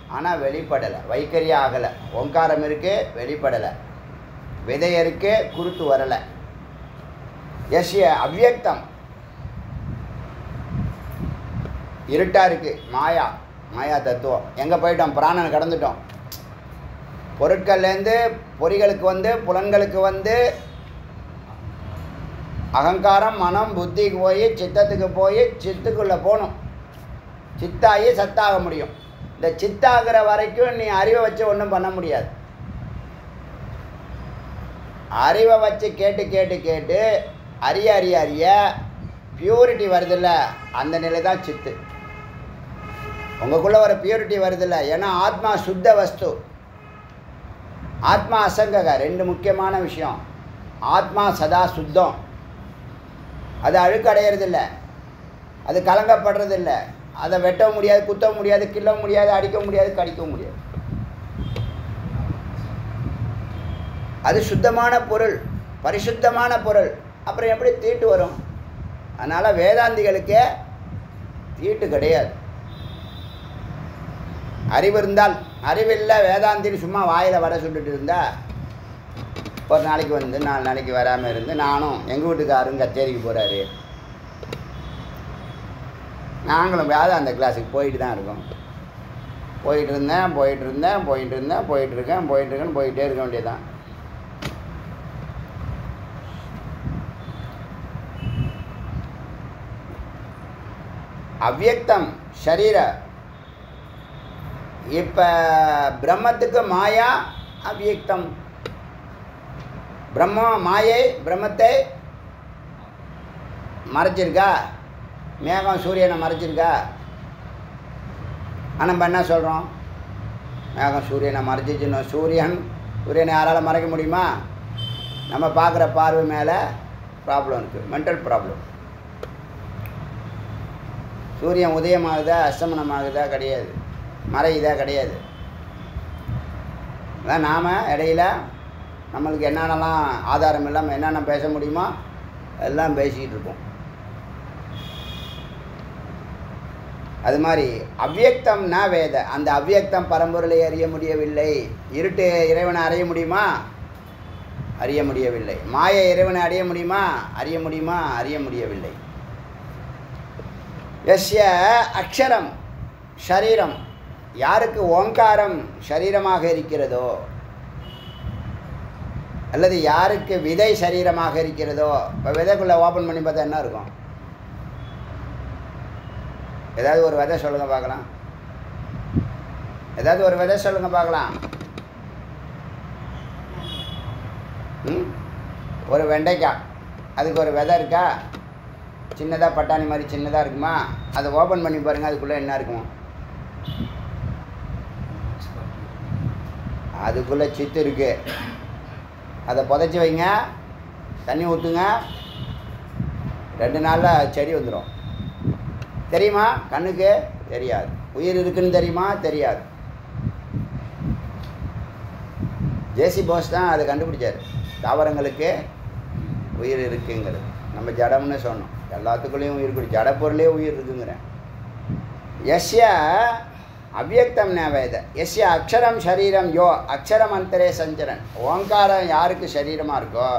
ஆனால் வெளிப்படலை. வைக்கரியா ஆகலை. ஓங்காரம் இருக்கு வெளிப்படலை. விதை இருக்கு குருத்து வரலை. எஸ்ய அவ்வியக்தம். இருட்டாக இருக்கு மாயா. மாயா தத்துவம் எங்கே போயிட்டோம்? பிராணனை கடந்துட்டோம். பொருட்கள்லேருந்து பொறிகளுக்கு வந்து புலன்களுக்கு வந்து அகங்காரம் மனம் புத்திக்கு போய் சித்தத்துக்கு போய் சித்துக்குள்ளே போகணும். சித்தாகி சத்தாக முடியும். இந்த சித்தாகிற வரைக்கும் நீ அறிவை வச்சு ஒன்றும் பண்ண முடியாது. அறிவை வச்சு கேட்டு கேட்டு கேட்டு அறிய அறிய அறிய பியூரிட்டி வருதில்ல அந்த நிலை தான் சித்து. உங்களுக்குள்ளே வர பியூரிட்டி வருதில்ல. ஏன்னா ஆத்மா சுத்த வஸ்து. ஆத்மா அசங்கக ரெண்டு முக்கியமான விஷயம். ஆத்மா சதா சுத்தம். அது அழுக்கடையிறதில்ல. அது கலங்கப்படுறதில்ல. அதை வெட்ட முடியாது குத்த முடியாது கிள்ள முடியாது அடிக்க முடியாது கடிக்க முடியாது. அது சுத்தமான பொருள் பரிசுத்தமான பொருள். அப்புறம் எப்படி தீட்டு வரும்? அதனால் வேதாந்திகளுக்கே தீட்டு கிடையாது. அறிவு இருந்தால் அறிவில்லை வேதாந்தின்னு சும்மா வாயில் வர சொல்லிட்டு இருந்தா ஒரு நாளைக்கு வந்து நாலு நாளைக்கு வராமல் இருந்து நானும் எங்கள் வீட்டுக்காரும் கச்சேரிக்கு போகிறாரு நாங்களும் வேதாந்த கிளாஸுக்கு போயிட்டு தான் இருக்கோம். போயிட்டு இருந்தேன் போயிட்டு இருந்தேன் போயிட்டு இருந்தேன் போயிட்டு இருக்கேன் போயிட்டு இருக்கேன்னு போயிட்டே இருக்க வேண்டியதுதான். அவ்வியக்தம் சரீர இப்போ பிரம்மத்துக்கு மாயா அவ்யக்தம் பிரம்ம மாயை பிரம்மத்தை மறைச்சிருக்கா? மேகம் சூரியனை மறைச்சிருக்கா? ஆனால் நம்ம என்ன சொல்கிறோம் மேகம் சூரியனை மறைச்சிச்சுன்னு சூரியன் சூரியனை யாரால் மறைக்க முடியுமா? நம்ம பார்க்குற பார்வை மேலே ப்ராப்ளம் இருக்குது மென்டல் ப்ராப்ளம் சூரியன் உதயமாகுதா அஸ்தமனமாகுதா கிடையாது. மறை இதாக கிடையாது. அதான் நாம் இடையில நம்மளுக்கு என்னென்னலாம் ஆதாரம் இல்லாமல் என்னென்ன பேச முடியுமோ எல்லாம் பேசிக்கிட்டு இருப்போம். அது மாதிரி அவ்வியக்தம்னா வேத. அந்த அவ்யக்தம் பரம்பொருளை அறிய முடியவில்லை. இருட்டு இறைவனை அறிய முடியுமா? அறிய முடியவில்லை. மாய இறைவனை அறிய முடியுமா? அறிய முடியுமா? அறிய முடியவில்லை. எஸ்ய அக்ஷரம் ஷரீரம் யாருக்கு ஓங்காரம் சரீரமாக இருக்கிறதோ அல்லது யாருக்கு விதை சரீரமாக இருக்கிறதோ இப்போ விதைக்குள்ளே ஓப்பன் பண்ணி பார்த்தா என்ன இருக்கும்? ஏதாவது ஒரு விதை சொல்லுங்க பார்க்கலாம். ஏதாவது ஒரு விதை சொல்லுங்க பார்க்கலாம். ம்? ஒரு வெண்டைக்காய். அதுக்கு ஒரு விதை இருக்கா? சின்னதாக பட்டாணி மாதிரி சின்னதாக இருக்குமா? அதை ஓப்பன் பண்ணி பாருங்கள் அதுக்குள்ளே என்ன இருக்கும். அதுக்குள்ளே சித்து இருக்கு. அதை புதைச்சி வைங்க. தண்ணி ஊற்றுங்க ரெண்டு நாளில் செடி வந்துடும் தெரியுமா? கண்ணுக்கு தெரியாது. உயிர் இருக்குன்னு தெரியுமா? தெரியாது. ஜேசி போஸ் தான் அதை கண்டுபிடிச்சார். தாவரங்களுக்கு உயிர் இருக்குங்கிறது. நம்ம ஜடம்னு சொன்னோம். எல்லாத்துக்குள்ளேயும் உயிர் இருக்கு. ஜட பொருளே உயிர் இருக்குங்கிறேன். எஸ்யா அவ்யக்தம் நேவேத வேத. எஸ்ய அக்ஷரம் சரீரம் யோ அக்ஷரம் அந்தரே சஞ்சரன். ஓங்காரம் யாருக்கு சரீரமாக இருக்கோ?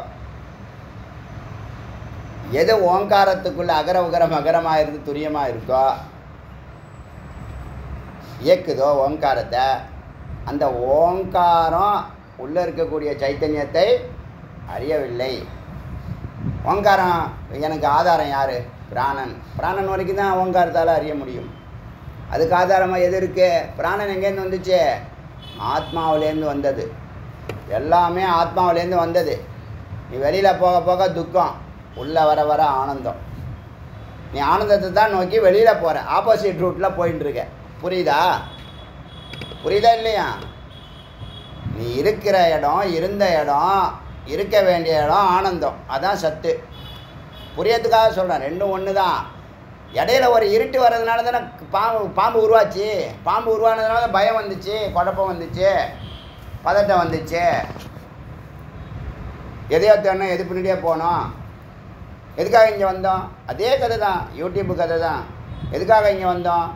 எது ஓங்காரத்துக்குள்ள அகர உகரம் அகரமாக இருந்து துரியமாக இருக்கோ? இயக்குதோ ஓங்காரத்தை? அந்த ஓங்காரம் உள்ளே இருக்கக்கூடிய சைத்தன்யத்தை அறியவில்லை. ஓங்காரம் எனக்கு ஆதாரம் யார்? பிராணன். பிராணன் வரைக்கும் தான் ஓங்காரத்தால் அறிய முடியும். அதுக்கு ஆதாரமாக எது இருக்கு? பிராணன் எங்கேருந்து வந்துச்சு? ஆத்மாவிலேருந்து வந்தது. எல்லாமே ஆத்மாவிலேருந்து வந்தது. நீ வெளியில் போக போக துக்கம் உள்ளே வர வர ஆனந்தம். நீ ஆனந்தத்தை தான் நோக்கி வெளியில் போகிற ஆப்போசிட் ரூட்டில் போயின்னு இருக்க. புரியுதா? புரியுதா இல்லையா? நீ இருக்கிற இடம் இருந்த இடம் இருக்க வேண்டிய இடம் ஆனந்தம். அதான் சத்து. புரியறதுக்காக சொல்கிறேன் ரெண்டும் ஒன்று தான் இடையில ஒரு இருட்டு வர்றதுனால தானே பாம்பு பாம்பு உருவாச்சு. பாம்பு உருவானதுனால தான் பயம் வந்துச்சு குழப்பம் வந்துச்சு பதட்டம் வந்துச்சு. எதையோ தேடணும் எது பின்னாடியே போனோம் எதுக்காக இங்கே வந்தோம்? அதே கதை தான் யூடியூப்பு கதை தான். எதுக்காக இங்கே வந்தோம்?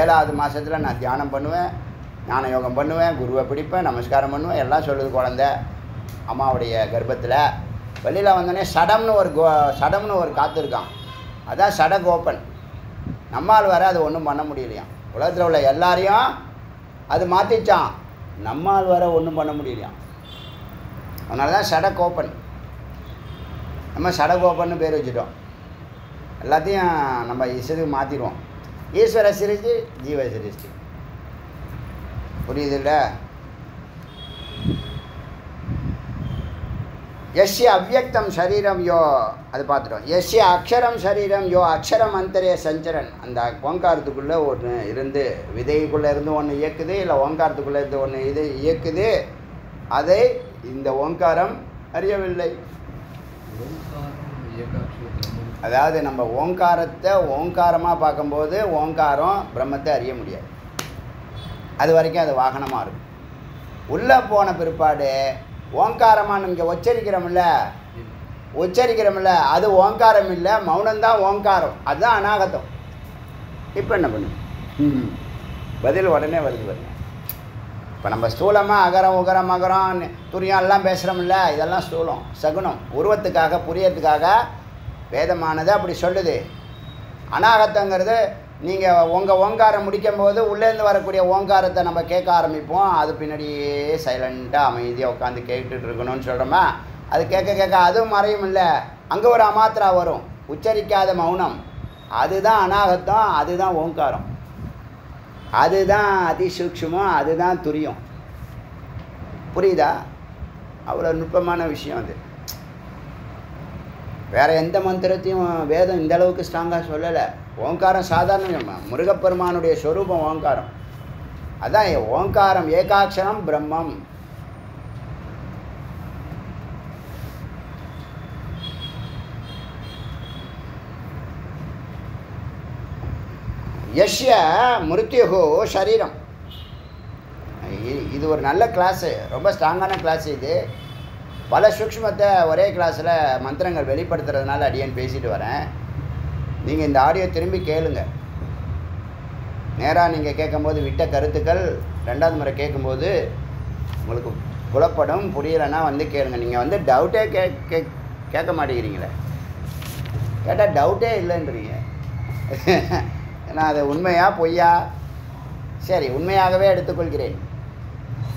ஏழாவது மாதத்தில் நான் தியானம் பண்ணுவேன் ஞான யோகம் பண்ணுவேன் குருவை பிடிப்பேன் நமஸ்காரம் பண்ணுவேன் எல்லாம் சொல்லுது குழந்த. அம்மாவுடைய கர்ப்பத்தில். வெளியில் வந்தோடனே சடம்னு ஒரு கோ சடம்னு ஒரு காற்று இருக்கான் அதான் சட கோப்பன் நம்மால் வர அது ஒன்றும் பண்ண முடியலையாம். உலகத்தில் உள்ள எல்லாரையும் அது மாற்றிச்சான் நம்மால் வர ஒன்றும் பண்ண முடியலையாம். அதனால தான் சட கோப்பன் நம்ம சடகோபன்னு பேர் வச்சுட்டோம். எல்லாத்தையும் நம்ம இசைக்கு மாற்றிடுவோம் ஈஸ்வர சிருஷ்டி ஜீவ சிருஷ்டி. புரியுதுல்ல எஸ்ய அவ்வியக்தம் சரீரம் யோ அது பார்த்துட்டோம். எஸ்ய அக்ஷரம் சரீரம் யோ அக்ஷரம் அந்தரே சஞ்சரன். அந்த ஓங்காரத்துக்குள்ளே ஒன்று இருந்து விதைக்குள்ளே இருந்து ஒன்று இயக்குது இல்லை ஓங்காரத்துக்குள்ளே இருந்து ஒன்று இது இயக்குது. அதை இந்த ஓங்காரம் அறியவில்லை. அதாவது நம்ம ஓங்காரத்தை ஓங்காரமாக பார்க்கும்போது ஓங்காரம் பிரம்மத்தை அறிய முடியாது. அது வரைக்கும் அது வாகனமாக இருக்கும். உள்ளே போன பிற்பாடு ஓங்காரமாக இங்கே உச்சரிக்கிறோம்ல. உச்சரிக்கிறோம்ல அது ஓங்காரம் இல்லை மௌனம்தான் ஓங்காரம். அதுதான் அநாகத்தம். இப்போ என்ன பண்ணு பதில் உடனே வருது வருங்க இப்போ நம்ம ஸ்தூலமாக அகரம் உகரம் அகரம் துரியம் எல்லாம் பேசுகிறோம்ல இதெல்லாம் ஸ்தூலம் சகுனம். உருவத்துக்காக புரியறதுக்காக வேதமானது அப்படி சொல்லுது. அநாகத்தங்கிறது நீங்கள் உங்கள் ஓங்காரம் முடிக்கும் போது உள்ளேருந்து வரக்கூடிய ஓங்காரத்தை நம்ம கேட்க ஆரம்பிப்போம். அது பின்னாடியே சைலண்ட்டாக அமைதியாக உட்காந்து கேட்டுட்டு இருக்கணும்னு சொல்கிறோமா அது கேட்க கேட்க அதுவும் மறையும் இல்லை. அங்கே ஒரு அமாத்திரா வரும். உச்சரிக்காத மௌனம். அதுதான் அநாகத்தம் அதுதான் ஓங்காரம். அதுதான் அதிசூக்ஷமம் அதுதான் துரியம். புரியுதா? அவ்வளோ நுட்பமான விஷயம் அது. வேற எந்த மந்திரத்தையும் வேதம் இந்தளவுக்கு ஸ்ட்ராங்காக சொல்லலை. ஓங்காரம் சாதாரண முருகப்பெருமானுடைய ஸ்வரூபம் ஓங்காரம். அதான் ஓங்காரம் ஏகாட்சரம் பிரம்மம். யஷ்ய மிருத்யுகு சரீரம். இது ஒரு நல்ல கிளாஸு. ரொம்ப ஸ்ட்ராங்கான கிளாஸ் இது. பல சூக்மத்தை ஒரே கிளாஸில் மந்திரங்கள் வெளிப்படுத்துறதுனால அடியேன்னு பேசிட்டு வரேன். நீங்கள் இந்த ஆடியோ திரும்பி கேளுங்க. நேராக நீங்கள் கேட்கும்போது விட்ட கருத்துக்கள் ரெண்டாவது முறை கேட்கும்போது உங்களுக்கு குழப்படும் புரியலைன்னா வந்து கேளுங்க. நீங்கள் வந்து டவுட்டே கே கே கேட்க மாட்டேங்கிறீங்களே. கேட்டால் டவுட்டே இல்லைன்றீங்க. ஏன்னா அது உண்மையா பொய்யா? சரி உண்மையாகவே எடுத்துக்கொள்கிறேன்.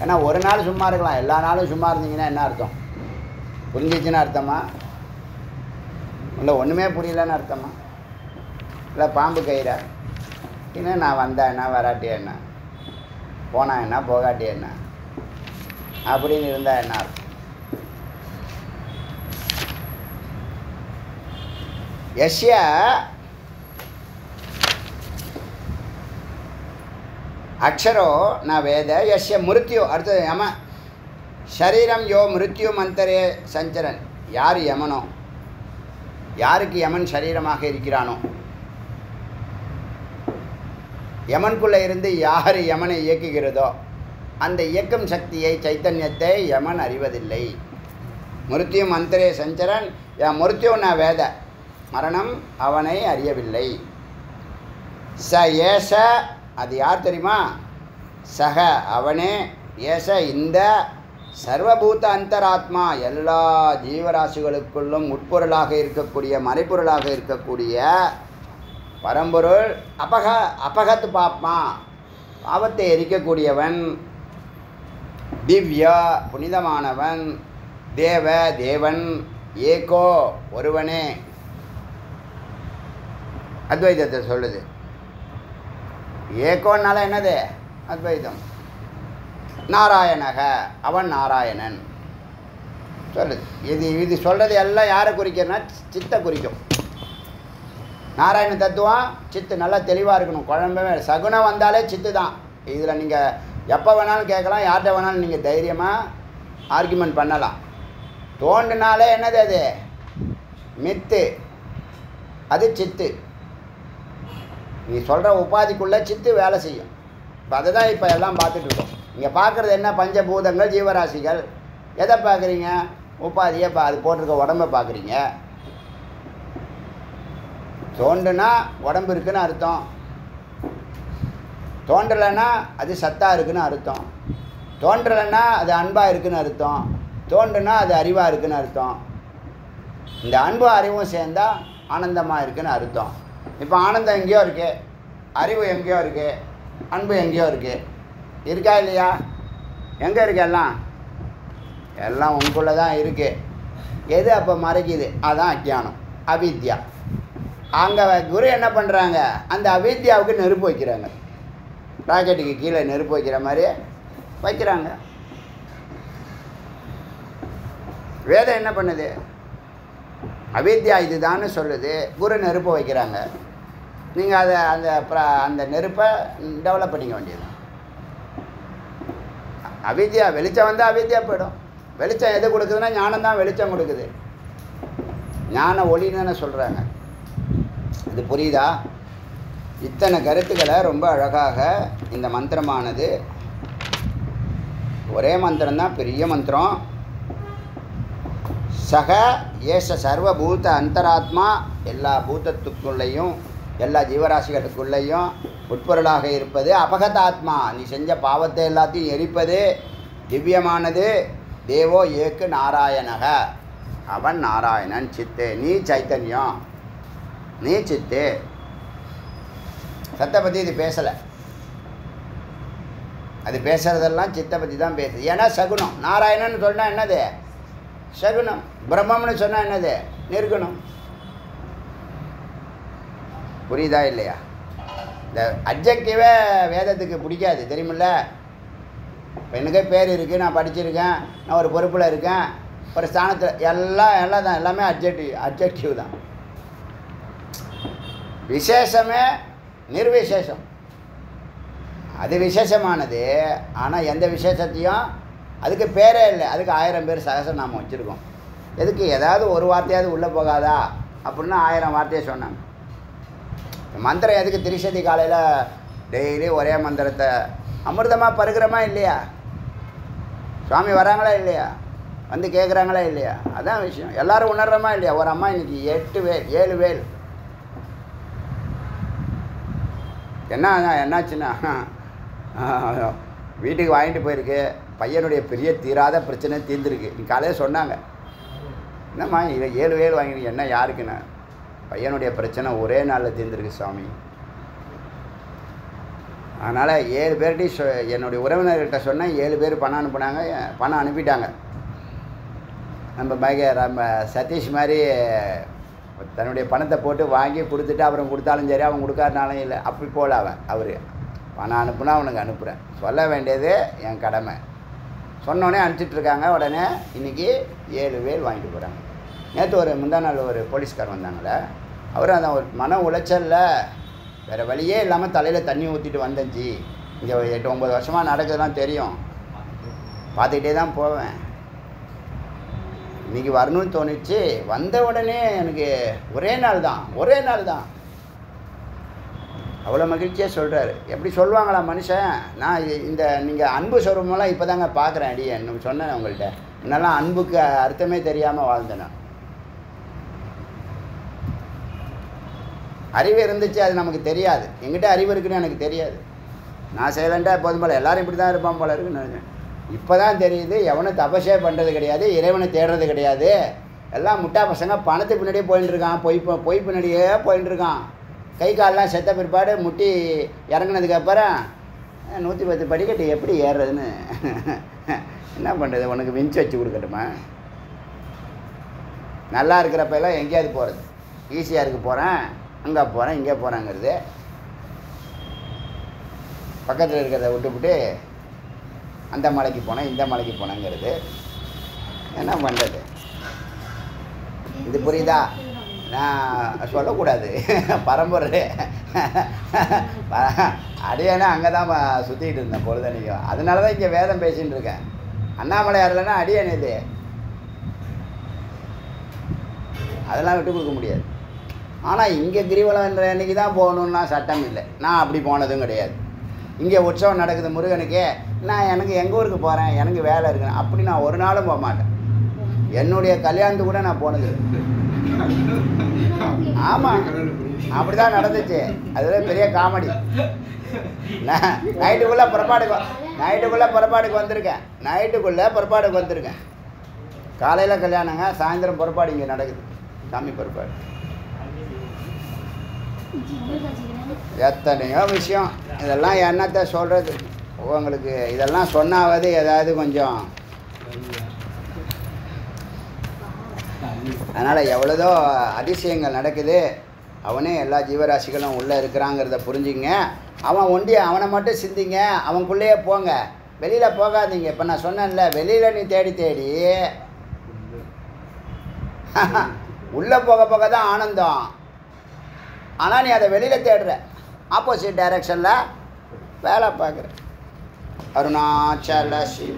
ஏன்னா ஒரு நாள் சும்மா இருக்கலாம். எல்லா நாளும் சும்மா இருந்தீங்கன்னா என்ன அர்த்தம்? புரிஞ்சிச்சுன்னு அர்த்தமா? இல்லை ஒன்றுமே புரியலன்னு அர்த்தமா? இல்லை பாம்பு கயிறா? இன்னும் நான் வந்தேன்னா வராட்டி என்ன? போனா என்ன போகாட்டி என்ன? அப்படின்னு இருந்தால் என்ன யஷ்யா அக்ஷரோ நான் வேத யஷ்ய மிருத்யோ அடுத்தது யம. சரீரம் யோ மிருத்யு மந்தரே சஞ்சரன். யார் யமனோ? யாருக்கு யமன் சரீரமாக இருக்கிறானோ? யமனுக்குள்ளே இருந்து யார் யமனை இயக்குகிறதோ அந்த இயக்கும் சக்தியை சைத்தன்யத்தை யமன் அறிவதில்லை. மிருத்யும் அந்தரே சஞ்சரன் என் மிருத்யும் வேத. மரணம் அவனை அறியவில்லை. ச ஏச அது யார் தெரியுமா? சக அவனே. ஏச இந்த சர்வபூத அந்தராத்மா எல்லா ஜீவராசிகளுக்குள்ளும் உட்பொருளாக இருக்கக்கூடிய மறைப்பொருளாக இருக்கக்கூடிய பரம்பொருள் அபக அபகத்து பாப்மா. பாவத்தை எரிக்கக்கூடியவன் திவ்யா புனிதமானவன் தேவ தேவன் ஏகோ ஒருவனே. அத்வைதத்தை சொல்லுது. ஏகோன்னால என்னது? அத்வைதம். நாராயணக அவன் நாராயணன். சொல்லுது. இது இது சொல்கிறது எல்லாம் யாரை குறிக்கிறனா சித்தை குறிக்கும். நாராயண தத்துவம் சித்து நல்லா தெளிவாக இருக்கணும். குழம்பவே சகுனம் வந்தாலே சித்து தான். இதில் நீங்கள் எப்போ வேணாலும் கேட்கலாம் யார்கிட்ட வேணாலும் நீங்கள் தைரியமாக ஆர்குமெண்ட் பண்ணலாம். தோண்டுனாலே என்னது அது? மித்து. அது சித்து. நீ சொல்கிற உபாதிக்குள்ளே சித்து வேலை செய்யும். இப்போ அதை தான் இப்போ எல்லாம் பார்த்துட்டு இருக்கோம். இங்கே பார்க்குறது என்ன? பஞ்சபூதங்கள் ஜீவராசிகள். எதை பார்க்குறீங்க? உபாதியை பா அது போட்டிருக்க உடம்பை பார்க்குறீங்க. தோண்டுனா உடம்பு இருக்குன்னு அர்த்தம். தோன்றலைன்னா அது சத்தாக இருக்குன்னு அர்த்தம். தோன்றலைன்னா அது அன்பாக இருக்குன்னு அர்த்தம். தோன்றுனா அது அறிவாக இருக்குன்னு அர்த்தம். இந்த அன்பும் அறிவும் சேர்ந்தால் ஆனந்தமாக இருக்குன்னு அர்த்தம். இப்போ ஆனந்தம் எங்கேயோ இருக்கு. அறிவு எங்கேயோ இருக்கு. அன்பு எங்கேயோ இருக்கு. இருக்கா இல்லையா? எங்கே இருக்கு எல்லாம்? எல்லாம் உங்களுக்குள்ளே தான் இருக்குது எது அப்போ மறைக்குது? அதான் அஜ்ஞானம் அவித்யா. அங்கே குரு என்ன பண்ணுறாங்க அந்த அவித்யாவுக்கு நெருப்பு வைக்கிறாங்க. ராக்கெட்டுக்கு கீழே நெருப்பு வைக்கிற மாதிரி வைக்கிறாங்க. வேதம் என்ன பண்ணுது? அவித்யா இதுதான்னு சொல்லுது. குரு நெருப்பு வைக்கிறாங்க. நீங்கள் அதை அந்த அந்த நெருப்பை டெவலப் பண்ணிக்க வேண்டியது அவித்யா வெளிச்சம் வந்தால் அவித்யா போயிடும். வெளிச்சம் எது கொடுக்குதுன்னா ஞானம் தான் வெளிச்சம் கொடுக்குது. ஞான ஒளின்னு தானே சொல்கிறாங்க இது புரியுதா? இத்தனை கருத்துக்களை ரொம்ப அழகாக இந்த மந்திரமானது ஒரே மந்திரம்தான் பெரிய மந்திரம். சக ஏச சர்வபூத அந்தராத்மா எல்லா பூதத்துக்குள்ளேயும் எல்லா ஜீவராசிகளுக்குள்ளேயும் உட்பொருளாக இருப்பது அபகதாத்மா. நீ செஞ்ச பாவத்தை எல்லாத்தையும் எரிப்பது திவ்யமானது. தேவோ ஏக்கு நாராயணக. அவன் நாராயணன் சித்தே. நீ சைத்தன்யம். நீச்சித்து சத்தை பற்றி இது பேசலை. அது பேசுறதெல்லாம் சித்தை பற்றி தான் பேசுது ஏன்னா சகுனம். நாராயணன் சொன்னால் என்னது? சகுனம். பிரம்மம்னு சொன்னால் என்னது? நிர்குணம். புரியுதா இல்லையா? இந்த அப்ஜெக்டிவே வேதத்துக்கு பிடிக்காது. தெரியுமில்ல? இப்போ எனக்கே பேர் இருக்குது நான் படிச்சிருக்கேன். நான் ஒரு பொறுப்பில் இருக்கேன். ஒரு ஸ்தானத்தில் எல்லாம் எல்லாம் தான். எல்லாமே அப்ஜெக்டிவ் அப்ஜெக்டிவ் தான். விசேஷமே நிர்விசேஷம். அது விசேஷமானது ஆனால் எந்த விசேஷத்தையும் அதுக்கு பேரே இல்லை. அதுக்கு ஆயிரம் பேர் சகசநாமம் வச்சுருக்கோம். எதுக்கு? ஏதாவது ஒரு வார்த்தையாவது உள்ளே போகாதா? அப்படின்னு ஆயிரம் வார்த்தையை சொன்னாங்க. மந்திரம் எதுக்கு? திரிசதி காலையில் டெய்லி ஒரே மந்திரத்தை அமிர்தமாக பருகிறோமா இல்லையா? சுவாமி வராங்களா இல்லையா? வந்து கேட்குறாங்களா இல்லையா? அதான் விஷயம். எல்லோரும் உணர்றோமா இல்லையா? ஒரு அம்மா இன்றைக்கி எட்டு வேல் ஏழு வேல். என்ன என்னாச்சுன்னா வீட்டுக்கு வாங்கிட்டு போயிருக்கு. பையனுடைய பெரிய தீராத பிரச்சனை தீர்ந்துருக்கு. நீ காலையில் சொன்னாங்க. என்னம்மா இதை ஏழு வேல் வாங்கினீங்க. என்ன யாருக்குன்னு பையனுடைய பிரச்சனை ஒரே நாளில் தீர்ந்துருக்கு சாமி. அதனால் ஏழு பேர்கிட்டையும் சொ என்னுடைய உறவினர்கிட்ட சொன்னேன் ஏழு பேர் பணம் அனுப்புனாங்க. பணம் அனுப்பிட்டாங்க. நம்ம பைக நம்ம சதீஷ் மாதிரி தன்னுடைய பணத்தை போட்டு வாங்கி கொடுத்துட்டு அப்புறம் கொடுத்தாலும் சரி அவன் கொடுக்காதனாலும் இல்லை. அப்படி போல அவன் அவர். பணம் அனுப்புனா அவனுக்கு அனுப்புகிறேன் சொல்ல வேண்டியது என் கடமை. சொன்னோடனே அனுப்பிச்சிட்ருக்காங்க உடனே இன்றைக்கி ஏழு வேல் வாங்கிட்டு போகிறாங்க நேற்று ஒரு முந்தா நாள் ஒரு போலீஸ்கார் வந்தாங்களே அவர் அந்த ஒரு மன உளைச்சலில் வேறு வழியே இல்லாமல் தலையில் தண்ணி ஊற்றிட்டு வந்தேன்ஜி இங்கே எட்டு ஒம்பது வருஷமாக நடக்குதுலாம் தெரியும். பார்த்துக்கிட்டே தான் போவேன். இன்றைக்கி வரணும்னு தோணுச்சு. வந்த உடனே எனக்கு ஒரே நாள் தான் ஒரே நாள் தான். அவ்வளோ மகிழ்ச்சியாக சொல்கிறாரு எப்படி சொல்லுவாங்களா மனுஷன்? நான் இந்த நீங்கள் அன்பு சொருமெல்லாம் இப்போ தாங்க பார்க்குறேன் அடியே சொன்னேன் உங்கள்கிட்ட. முன்னெல்லாம் அன்புக்கு அர்த்தமே தெரியாமல் வாழ்ந்தேன் அறிவு இருந்துச்சு அது நமக்கு தெரியாது. எங்கிட்ட அறிவு இருக்குன்னு எனக்கு தெரியாது. நான் சைலண்டாக எப்போதும் போல் எல்லாரும் இப்படி தான் இருப்பான் போல இருக்குன்னு நினைச்சேன். இப்போ தான் தெரியுது எவனும் தபசே பண்ணுறது கிடையாது இறைவனை தேடுறது கிடையாது. எல்லாம் முட்டா பசங்க பணத்துக்கு பின்னாடியே போயின்ட்டுருக்கான் பொய் பொய் பின்னாடியே போயின்ட்டுருக்கான் கை காலெலாம் செத்த பிற்பாடு முட்டி இறங்கினதுக்கப்புறம் நூற்றி பத்து படிக்கட்டு எப்படி ஏறுறதுன்னு? என்ன பண்ணுறது உனக்கு மிஞ்சி வச்சு கொடுக்கட்டுமா? நல்லா இருக்கிறப்ப எல்லாம் எங்கேயாவது போகிறது ஈஸியாக இருக்க போகிறேன் அங்கே போகிறேன் இங்கே போகிறேங்கிறது பக்கத்தில் இருக்கிறத விட்டுவிட்டு அந்த மலைக்கு போனேன் இந்த மலைக்கு போனேங்கிறது என்ன பண்ணுறது இது புரியுதா? நான் சொல்லக்கூடாது. பரம்பரை அடியேனா அங்கே தான் சுற்றிட்டு இருந்தேன் பொழுதன்னைக்கும். அதனால தான் இங்கே வேதம் பேசின்னு இருக்கேன். அண்ணாமலையார் இல்லைன்னா அடியேன் இது. அதெல்லாம் விட்டு கொடுக்க முடியாது. ஆனால் இங்கே கிரிவலம்ன்ற அன்னைக்கு தான் போகணுன்னா சட்டம் இல்லை. நான் அப்படி போனதும் கிடையாது. இங்கே உற்சவம் நடக்குது முருகனுக்கே. நான் எனக்கு எங்கள் ஊருக்கு போகிறேன் எனக்கு வேலை இருக்கு அப்படி நான் ஒரு நாளும் போக மாட்டேன். என்னுடைய கல்யாணத்துக்கு கூட நான் போனது ஆமாம் அப்படி தான் நடந்துச்சு. அதுவே பெரிய காமெடி. நான் நைட்டுக்குள்ளே புறப்பாடுக்கு நைட்டுக்குள்ளே புறப்பாடுக்கு வந்திருக்கேன். நைட்டுக்குள்ளே புறப்பாடுக்கு வந்திருக்கேன். காலையில் கல்யாணங்க சாயந்தரம் புறப்பாடு இங்கே நடக்குது. சாமி புறப்பாடு. எத்தனையோ விஷயம். இதெல்லாம் என்னத்தை சொல்கிறது உங்களுக்கு இதெல்லாம் சொன்னாவது ஏதாவது கொஞ்சம். அதனால் எவ்வளோதோ அதிசயங்கள் நடக்குது. அவனே எல்லா ஜீவராசிகளும் உள்ளே இருக்கிறாங்கிறத புரிஞ்சுங்க. அவன் ஒண்டி அவனை மட்டும் சிந்திங்க. அவனுக்குள்ளேயே போங்க. வெளியில் போகாதீங்க. இப்போ நான் சொன்னேன்ல வெளியில் நீ தேடி தேடி. உள்ளே போக போக தான் ஆனந்தம். ஆனால் நீ அதை வெளியில் தேடுற. ஆப்போசிட் டைரக்ஷனில் வேலை பார்க்குற. अरुणाचल शिव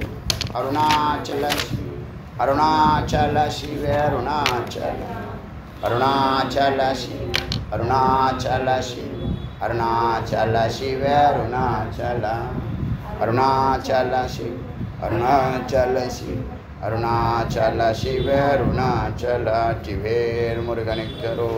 अरुणाचल शिव अरुणाचल शिव अरुणाचल अरुणाचल शिव अरुणाचल शिव अरुणाचल शिव अरुणाचल अरुणाचल शिव अरुणाचल शिव अरुणाचल शिव अरुणाचल शिवेर मुर्गनिकरो